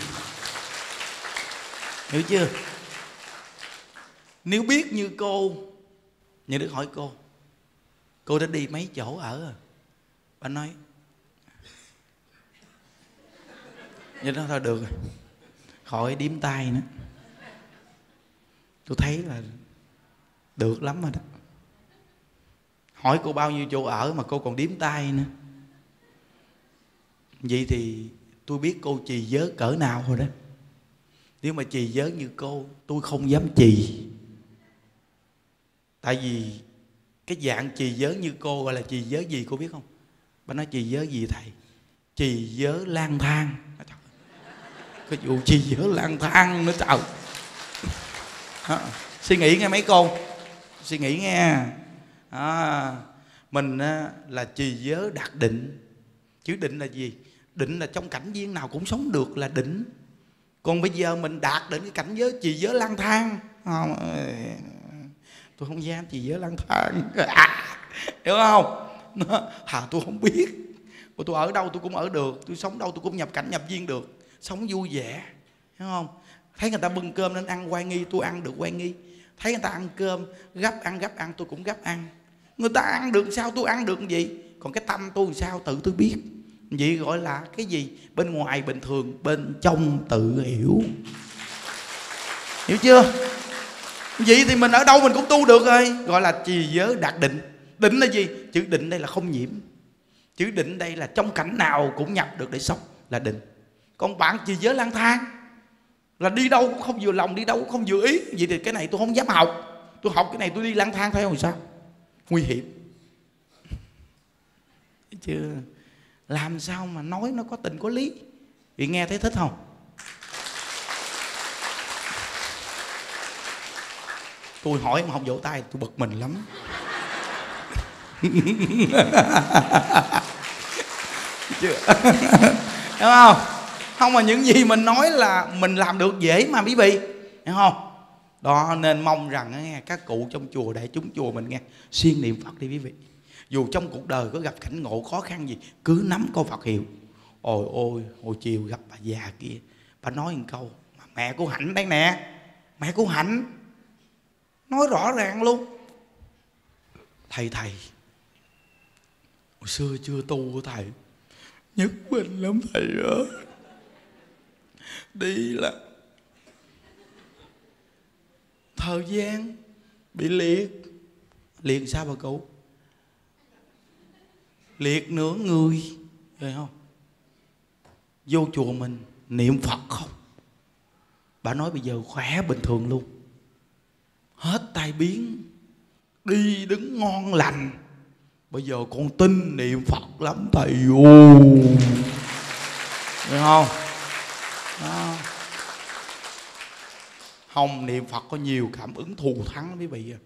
hiểu chưa? Nếu biết như cô như đức hỏi cô cô đã đi mấy chỗ ở à bà nói như đó thôi được rồi. Khỏi điếm tay nữa. Tôi thấy là được lắm rồi đó. Hỏi cô bao nhiêu chỗ ở mà cô còn điếm tay nữa. Vậy thì tôi biết cô trì giới cỡ nào rồi đó nếu mà trì giới như cô tôi không dám trì tại vì cái dạng trì giới như cô gọi là trì giới gì cô biết không? Bà nói trì giới gì thầy? Trì giới lang thang. Cái vụ trì giới lang thang nữa trời. À, suy nghĩ nghe mấy cô. Suy nghĩ nghe. À, mình là trì giới đạt định. Chữ định là gì? Định là trong cảnh viên nào cũng sống được là định còn bây giờ mình đạt đến cái cảnh giới trì giới lang thang. Không tôi không dám trì giới lang thang. À, hiểu không? Hà tôi không biết. Tôi ở đâu tôi cũng ở được. Tôi sống đâu tôi cũng nhập cảnh nhập viên được. Sống vui vẻ. Hiểu không? Thấy người ta bưng cơm nên ăn quay nghi tôi ăn được quay nghi. Thấy người ta ăn cơm gấp ăn gấp ăn tôi cũng gấp ăn. Người ta ăn được sao tôi ăn được gì? Còn cái tâm tôi sao tự tôi biết? Vậy gọi là cái gì? Bên ngoài bình thường, bên trong tự hiểu. Hiểu chưa? Vậy thì mình ở đâu mình cũng tu được rồi. Gọi là trì giới đạt định. Định là gì? Chữ định đây là không nhiễm. Chữ định đây là trong cảnh nào cũng nhập được để sống, là định. Còn bạn trì giới lang thang, là đi đâu cũng không vừa lòng, đi đâu cũng không vừa ý. Vậy thì cái này tôi không dám học. Tôi học cái này tôi đi lang thang theo làm sao. Nguy hiểm. Chưa? Làm sao mà nói nó có tình có lý? Vì nghe thấy thích không? Tôi hỏi mà không vỗ tay, tôi bực mình lắm. Chưa? Đúng không? Không, mà những gì mình nói là mình làm được dễ mà quý vị hiểu không? Đó, nên mong rằng nghe, các cụ trong chùa đại chúng chùa mình nghe xuyên niệm phật đi quý vị dù trong cuộc đời có gặp cảnh ngộ khó khăn gì, cứ nắm câu phật hiệu. Ôi ôi, hồi chiều gặp bà già kia, bà nói một câu, mà mẹ của hạnh đây nè, mẹ của hạnh. Nói rõ ràng luôn. Thầy thầy, hồi xưa chưa tu của thầy nhất bình lắm thầy ơi. Đi là thời gian bị liệt. Liệt sao bà cụ? Liệt nửa người rồi không? Vô chùa mình, niệm phật không? Bà nói bây giờ khỏe bình thường luôn. Hết tai biến, đi đứng ngon lành. Bây giờ con tin niệm phật lắm, thầy ô được không? Đó. hồng niệm phật có nhiều cảm ứng thù thắng quý vị à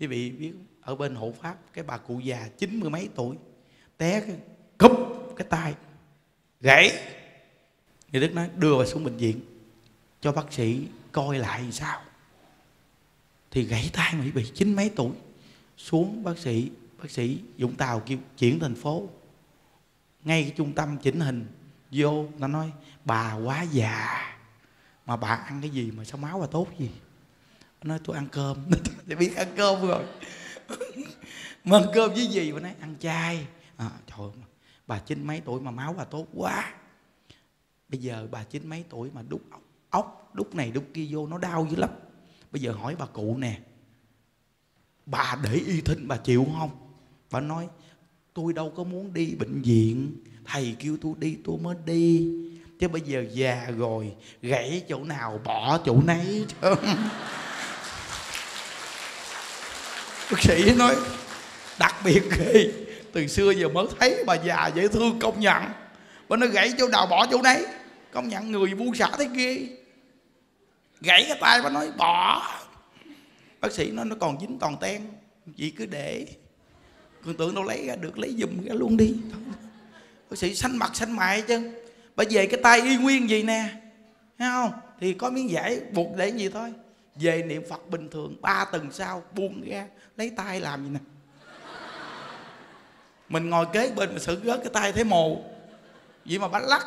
quý vị biết, ở bên hộ pháp, cái bà cụ già chín mươi mấy tuổi té cái, cúp cái tay, gãy. Thì đức nói, đưa vào xuống bệnh viện, cho bác sĩ coi lại sao. Thì gãy tay mà, bị chín mấy tuổi. Xuống bác sĩ bác sĩ dũng tàu kêu, chuyển thành phố. Ngay cái trung tâm chỉnh hình, vô, nó nói, bà quá già, mà bà ăn cái gì mà sao máu bà tốt gì? Nó nói, tôi ăn cơm. Thì biết ăn cơm rồi. Mà ăn cơm với gì bà nói? Ăn chay à, trời ơi, bà chín mấy tuổi mà máu bà tốt quá. Bây giờ bà chín mấy tuổi mà đút ốc, ốc đút này đút kia vô nó đau dữ lắm. Bây giờ hỏi bà cụ nè bà để y thinh bà chịu không? Bà nói tôi đâu có muốn đi bệnh viện thầy kêu tôi đi tôi mới đi. Chứ bây giờ già rồi gãy chỗ nào bỏ chỗ nấy bác sĩ nói đặc biệt ghê từ xưa giờ mới thấy bà già dễ thương công nhận. Bà nói gãy chỗ nào bỏ chỗ đấy công nhận người buôn xả thấy ghê gãy cái tay bà nói, bỏ. Bác sĩ nói, nó còn dính toàn ten. Chị cứ để. Còn tưởng đâu lấy ra được, lấy giùm ra luôn đi. Bác sĩ xanh mặt xanh mày chứ. Bà về cái tay y nguyên gì nè. Thấy không? Thì có miếng giải buộc để gì thôi. Về niệm phật bình thường, ba tuần sau buông ra, lấy tay làm gì nè? Mình ngồi kế bên mà xử rớt cái tay thấy mồ. Vậy mà bánh lắc.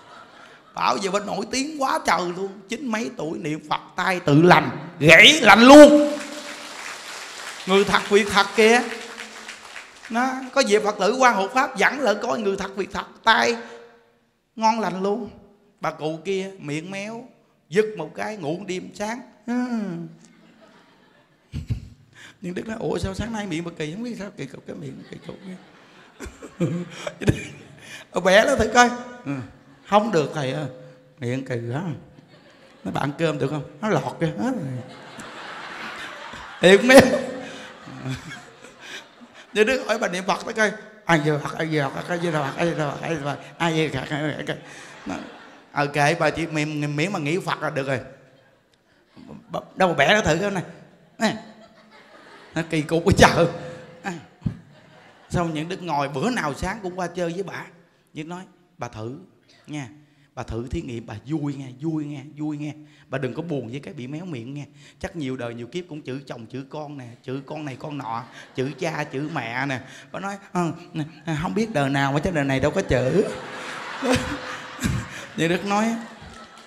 Bảo giờ bên nổi tiếng quá trời luôn. Chín mấy tuổi niệm phật tay tự lành, gãy lành luôn. Người thật việc thật kìa. Nó, có dịp phật tử quan hộ pháp dẫn lại coi người thật việc thật tay, ngon lành luôn. Bà cụ kia miệng méo, giật một cái, ngủ đêm sáng nhưng đức nói, ủa, sao sáng nay miệng bà kỳ không biết sao? Kỳ cục cái miệng, kỳ cục kia bé nó thử coi. Ừ. không được thầy ơi. Miệng kỳ quá. Nó bạn cơm được không? Nó lọt kìa hết rồi. Miệng. Méo như đức hỏi bà niệm phật đó coi. Ai vừa phật, ai vừa phật, ai vừa phật, ai vừa phật, ai vừa phật, ai vừa phật, ai giờ phật ờ kệ, bà chỉ miệng miệng mà nghĩ phật là được rồi. Đâu mà bẻ nó thử cái này nó kỳ cục quá trời. À, xong những đức ngồi bữa nào sáng cũng qua chơi với bà. Nhưng nói bà thử nha bà thử thí nghiệm bà vui nghe vui nghe vui nghe. Bà đừng có buồn với cái bị méo miệng nghe. Chắc nhiều đời nhiều kiếp cũng chữ chồng chữ con nè chữ con này con nọ chữ cha chữ mẹ nè. Bà nói ờ, không biết đời nào mà chắc đời này đâu có chữ. Như đức nói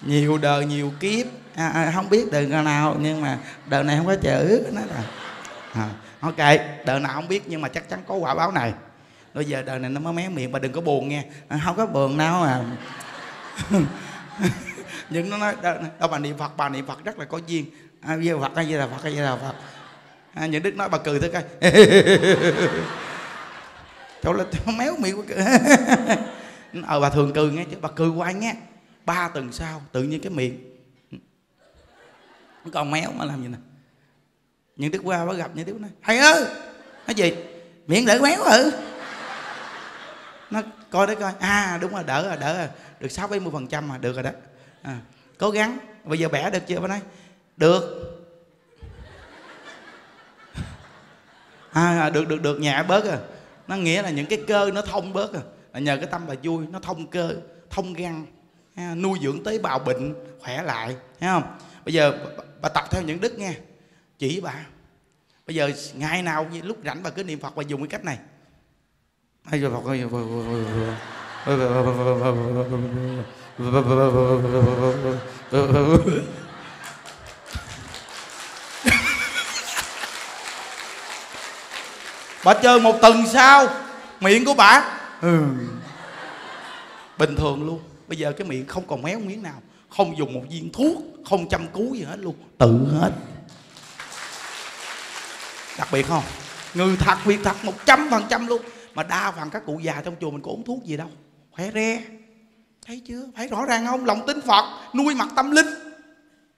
nhiều đời nhiều kiếp. À, à, không biết đời nào nhưng mà đời này không có chữ. Nói là à, ok đời nào không biết nhưng mà chắc chắn có quả báo này. Bây giờ đời này nó mới méo miệng bà đừng có buồn nghe. À, không có buồn đâu à. Nhưng nó nói đâu, đâu bà niệm phật bà niệm phật rất là có duyên. A di phật a di là phật a di là phật. À, những đức nói bà cười thôi coi. Chỗ là méo miệng ờ bà thường cười nghe chứ bà cười hoài nghe. Ba tuần sau tự nhiên cái miệng. Còn méo mà làm gì nè? Những đức qua bà gặp những đức nói thầy ơi! Nói gì? Miệng đỡ méo ừ nó coi đấy coi à đúng rồi đỡ rồi đỡ rồi. Được sáu bảy mươi phần trăm mà được rồi đó. À, cố gắng. Bây giờ bẻ được chưa? Bà nói được. À, được được được nhẹ bớt rồi nó nghĩa là những cái cơ nó thông bớt rồi là nhờ cái tâm bà vui nó thông cơ thông gan nuôi dưỡng tế bào bệnh khỏe lại thấy không? Bây giờ bà, bà tập theo những đức nghe chỉ bà bây giờ ngày nào lúc rảnh bà cứ niệm phật và dùng cái cách này ai phật bà chơi một tuần sau miệng của bà ừ. bình thường luôn bây giờ cái miệng không còn méo miếng nào không dùng một viên thuốc không chăm cứu gì hết luôn tự hết đặc biệt không? Người thật việc thật một trăm phần trăm luôn. Mà đa phần các cụ già trong chùa mình cũng uống thuốc gì đâu. Khỏe re. Thấy chưa? Phải rõ ràng không? Lòng tin phật, nuôi mặt tâm linh.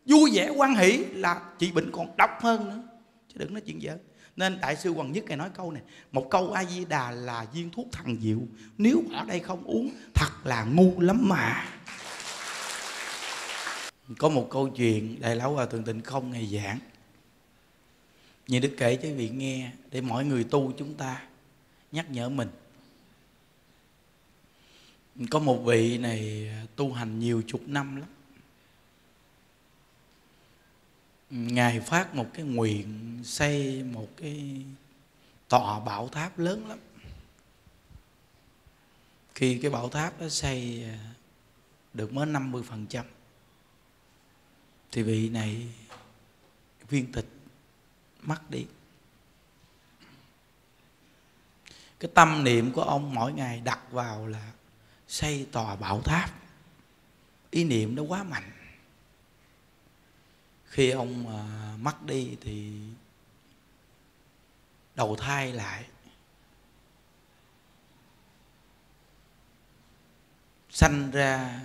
Vui vẻ quan hỷ là trị bệnh còn độc hơn nữa. Chứ đừng nói chuyện dở nên đại sư hoàng nhất này nói câu này, một câu a di đà là viên thuốc thần diệu. Nếu ở đây không uống, thật là ngu lắm mà. Có một câu chuyện, đại lão hòa thượng tịnh không ngày giảng như đức kể cho quý vị nghe để mọi người tu chúng ta nhắc nhở mình. Có một vị này tu hành nhiều chục năm lắm. Ngài phát một cái nguyện, xây một cái tòa bảo tháp lớn lắm. Khi cái bảo tháp đó xây à, được mới 50 phần trăm. Thì vị này viên tịch mất đi. Cái tâm niệm của ông mỗi ngày đặt vào là xây tòa bảo tháp. Ý niệm nó quá mạnh. Khi ông à, mất đi thì đầu thai lại. Sanh ra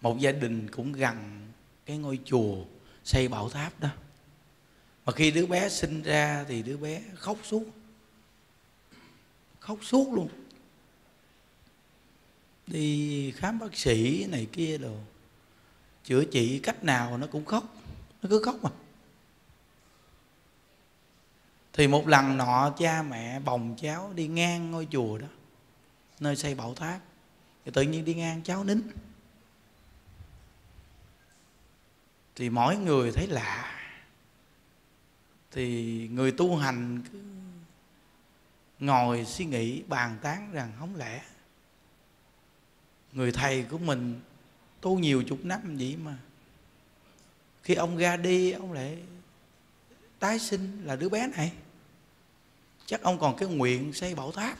một gia đình cũng gần cái ngôi chùa xây bảo tháp đó mà khi đứa bé sinh ra thì đứa bé khóc suốt. Khóc suốt luôn. Đi khám bác sĩ này kia đồ, chữa trị cách nào nó cũng khóc. Nó cứ khóc mà. Thì một lần nọ cha mẹ bồng cháu đi ngang ngôi chùa đó, nơi xây bảo tháp. Thì tự nhiên đi ngang, cháu nín. Thì mỗi người thấy lạ thì người tu hành cứ ngồi suy nghĩ, bàn tán rằng không lẽ người thầy của mình tu nhiều chục năm vậy mà khi ông ra đi, ông lại tái sinh là đứa bé này? Chắc ông còn cái nguyện xây bảo tháp.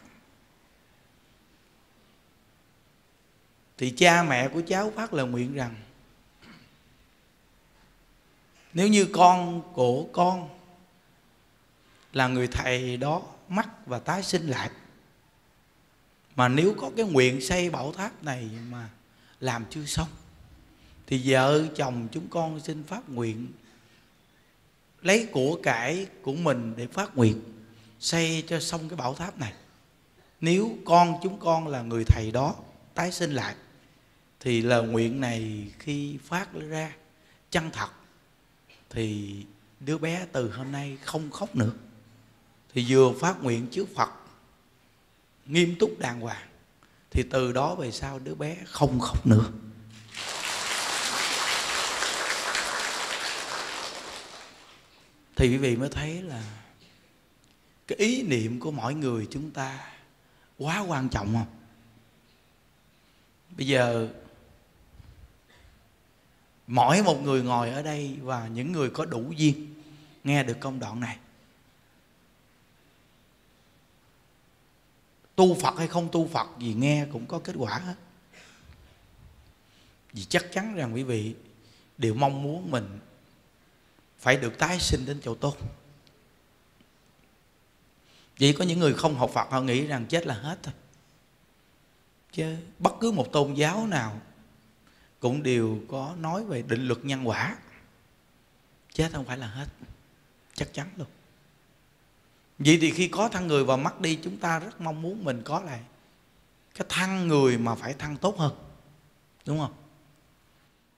Thì cha mẹ của cháu phát lời nguyện rằng, nếu như con của con là người thầy đó mắc và tái sinh lại. Mà nếu có cái nguyện xây bảo tháp này mà làm chưa xong, thì vợ chồng chúng con xin phát nguyện, lấy của cải của mình để phát nguyện xây cho xong cái bảo tháp này. Nếu con chúng con là người thầy đó tái sinh lại, thì lời nguyện này khi phát ra chân thật, thì đứa bé từ hôm nay không khóc nữa thì vừa phát nguyện trước phật, nghiêm túc đàng hoàng, thì từ đó về sau đứa bé không khóc nữa. Thì quý vị mới thấy là cái ý niệm của mỗi người chúng ta quá quan trọng không? Bây giờ, mỗi một người ngồi ở đây và những người có đủ duyên, nghe được công đoạn này tu phật hay không tu phật gì nghe cũng có kết quả hết. Vì chắc chắn rằng quý vị đều mong muốn mình phải được tái sinh đến chỗ tốt vì có những người không học Phật, họ nghĩ rằng chết là hết thôi. Chứ bất cứ một tôn giáo nào cũng đều có nói về định luật nhân quả. Chết không phải là hết, chắc chắn luôn vậy thì khi có thân người và mất đi, chúng ta rất mong muốn mình có lại cái thân người mà phải thân tốt hơn, đúng không?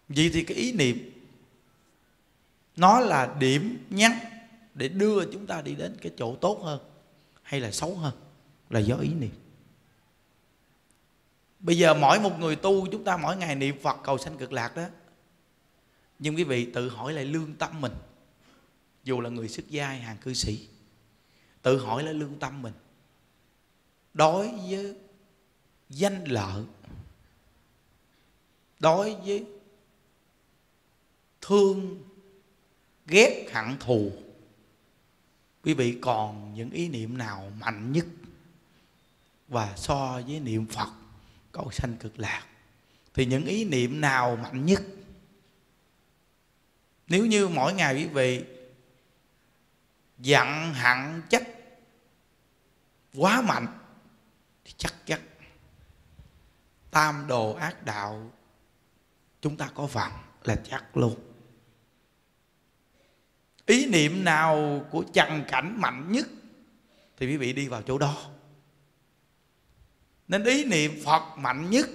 Vậy thì cái ý niệm, nó là điểm nhắn để đưa chúng ta đi đến cái chỗ tốt hơn hay là xấu hơn là do ý niệm. Bây giờ mỗi một người tu, chúng ta mỗi ngày niệm phật cầu sanh cực lạc đó, nhưng quý vị tự hỏi lại lương tâm mình, dù là người xuất gia hay hàng cư sĩ tự hỏi lại lương tâm mình. Đối với danh lợi, đối với thương ghét hận thù, quý vị còn những ý niệm nào mạnh nhất? Và so với niệm phật, cầu sanh cực lạc, thì những ý niệm nào mạnh nhất? Nếu như mỗi ngày quý vị dặn hẳn trách quá mạnh thì chắc chắn tam đồ ác đạo chúng ta có phần là chắc luôn. Ý niệm nào của trần cảnh mạnh nhất thì quý vị đi vào chỗ đó. Nên ý niệm phật mạnh nhất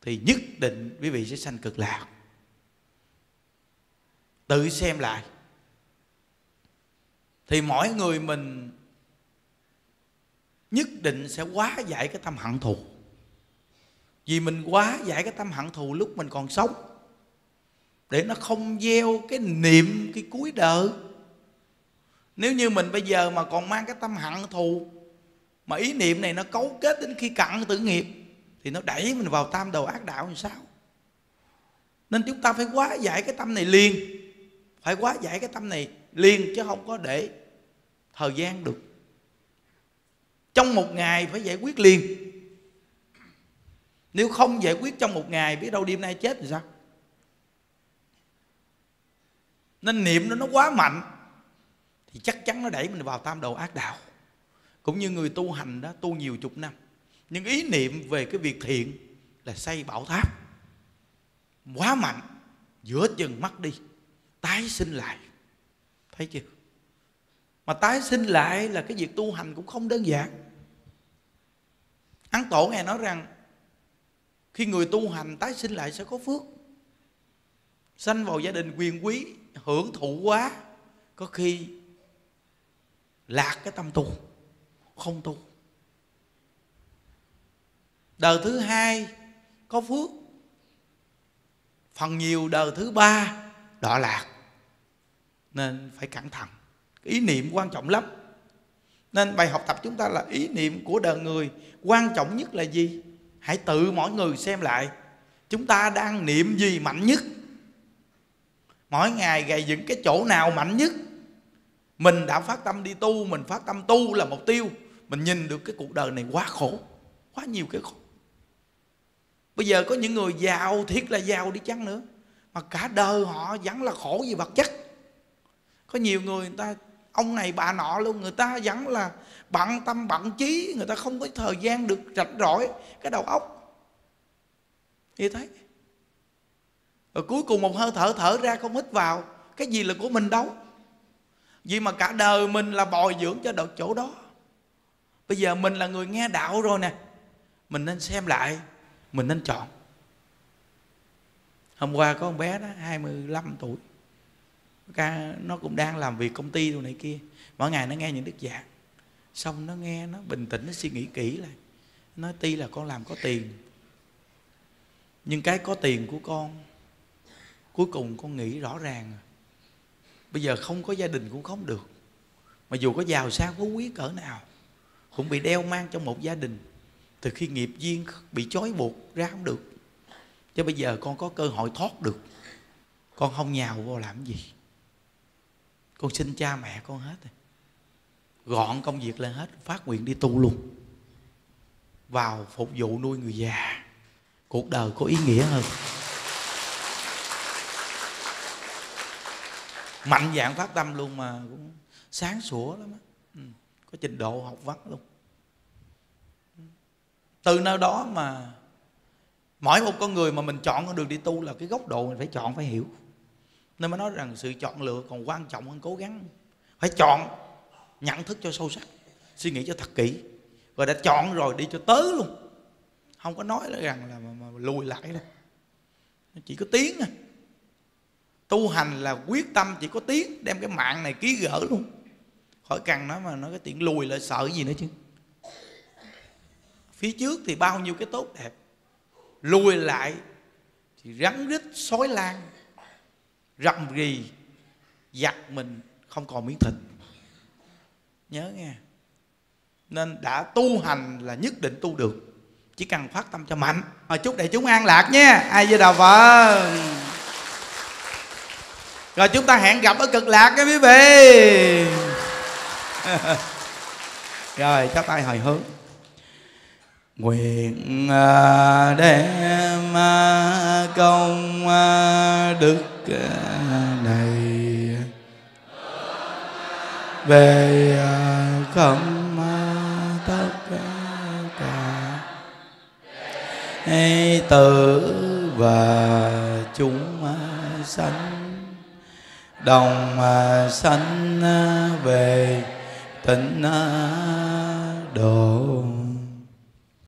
thì nhất định quý vị sẽ sanh cực lạc. Tự xem lại thì mỗi người mình nhất định sẽ quá giải cái tâm hận thù. Vì mình quá giải cái tâm hận thù lúc mình còn sống, để nó không gieo cái niệm cái cuối đời. Nếu như mình bây giờ mà còn mang cái tâm hận thù, mà ý niệm này nó cấu kết đến khi cặn tử nghiệp, thì nó đẩy mình vào tam đầu ác đạo làm sao? Nên chúng ta phải quá giải cái tâm này liền, phải quá giải cái tâm này liền chứ không có để thời gian được. Trong một ngày phải giải quyết liền. Nếu không giải quyết trong một ngày, biết đâu đêm nay chết thì sao? Nên niệm nó nó quá mạnh, thì chắc chắn nó đẩy mình vào tam đầu ác đạo. Cũng như người tu hành đó, tu nhiều chục năm, nhưng ý niệm về cái việc thiện là xây bảo tháp. Quá mạnh, giữa chừng mất đi, tái sinh lại. Thấy chưa? Mà tái sinh lại là cái việc tu hành cũng không đơn giản. Ăn Tổ nghe nói rằng, khi người tu hành tái sinh lại sẽ có phước. Sanh vào gia đình quyền quý, hưởng thụ quá, có khi lạc cái tâm tu, không tu. Đời thứ hai có phước, phần nhiều đời thứ ba đọa lạc, nên phải cẩn thận ý niệm quan trọng lắm. Nên bài học tập chúng ta là ý niệm của đời người quan trọng nhất là gì? Hãy tự mỗi người xem lại. Chúng ta đang niệm gì mạnh nhất? Mỗi ngày gầy dựng cái chỗ nào mạnh nhất? Mình đã phát tâm đi tu, mình phát tâm tu là mục tiêu. Mình nhìn được cái cuộc đời này quá khổ, quá nhiều cái khổ. Bây giờ có những người giàu thiệt là giàu đi chăng nữa, mà cả đời họ vẫn là khổ vì vật chất. Có nhiều người người ta ông này bà nọ luôn, người ta vẫn là bận tâm, bận trí, người ta không có thời gian được rạch rỗi. Cái đầu óc như thế. Rồi cuối cùng một hơi thở thở ra không hít vào. Cái gì là của mình đâu? Vì mà cả đời mình là bồi dưỡng cho được chỗ đó. Bây giờ mình là người nghe đạo rồi nè. Mình nên xem lại, mình nên chọn. Hôm qua có con bé đó 25 tuổi ca nó cũng đang làm việc công ty rồi này kia. Mỗi ngày nó nghe những đức giảng. Xong nó nghe, nó bình tĩnh, nó suy nghĩ kỹ lại. Nói, ti là con làm có tiền. Nhưng cái có tiền của con, cuối cùng con nghĩ rõ ràng à. bây giờ không có gia đình cũng không được. Mà dù có giàu sang phú quý cỡ nào, cũng bị đeo mang trong một gia đình. Từ khi nghiệp duyên bị trói buộc ra không được. Cho bây giờ con có cơ hội thoát được. Con không nhào vô làm gì con xin cha mẹ con hết rồi. Gọn công việc lên hết, phát nguyện đi tu luôn. Vào phục vụ nuôi người già. Cuộc đời có ý nghĩa hơn. Mạnh dạng phát tâm luôn mà cũng sáng sủa lắm á. Ừ. có trình độ học vấn luôn. Từ nơi đó mà mỗi một con người mà mình chọn con đường đi tu là cái góc độ mình phải chọn, phải hiểu nên mới nói rằng sự chọn lựa còn quan trọng hơn cố gắng. Phải chọn nhận thức cho sâu sắc suy nghĩ cho thật kỹ. Rồi đã chọn rồi đi cho tới luôn. Không có nói rằng là mà, mà lùi lại đâu. Chỉ có tiếng à tu hành là quyết tâm chỉ có tiếng đem cái mạng này ký gỡ luôn. Khỏi cần nói mà nói cái tiếng lùi lại sợ gì nữa chứ. Phía trước thì bao nhiêu cái tốt đẹp. Lùi lại thì rắn rít sói lan rầm rì giặt mình không còn miếng thịt. Nhớ nghe. Nên đã tu hành là nhất định tu được, chỉ cần phát tâm cho mạnh. Mà chúc đại chúng an lạc nha. Ai với đạo phật. Rồi chúng ta hẹn gặp ở cực lạc nha quý vị. Rồi chắp tay hồi hướng. Nguyện à, đem à, công à, đức này. Về à, không à, tất cả. Hay tử và chúng à, sanh. Đồng sanh về, tịnh độ.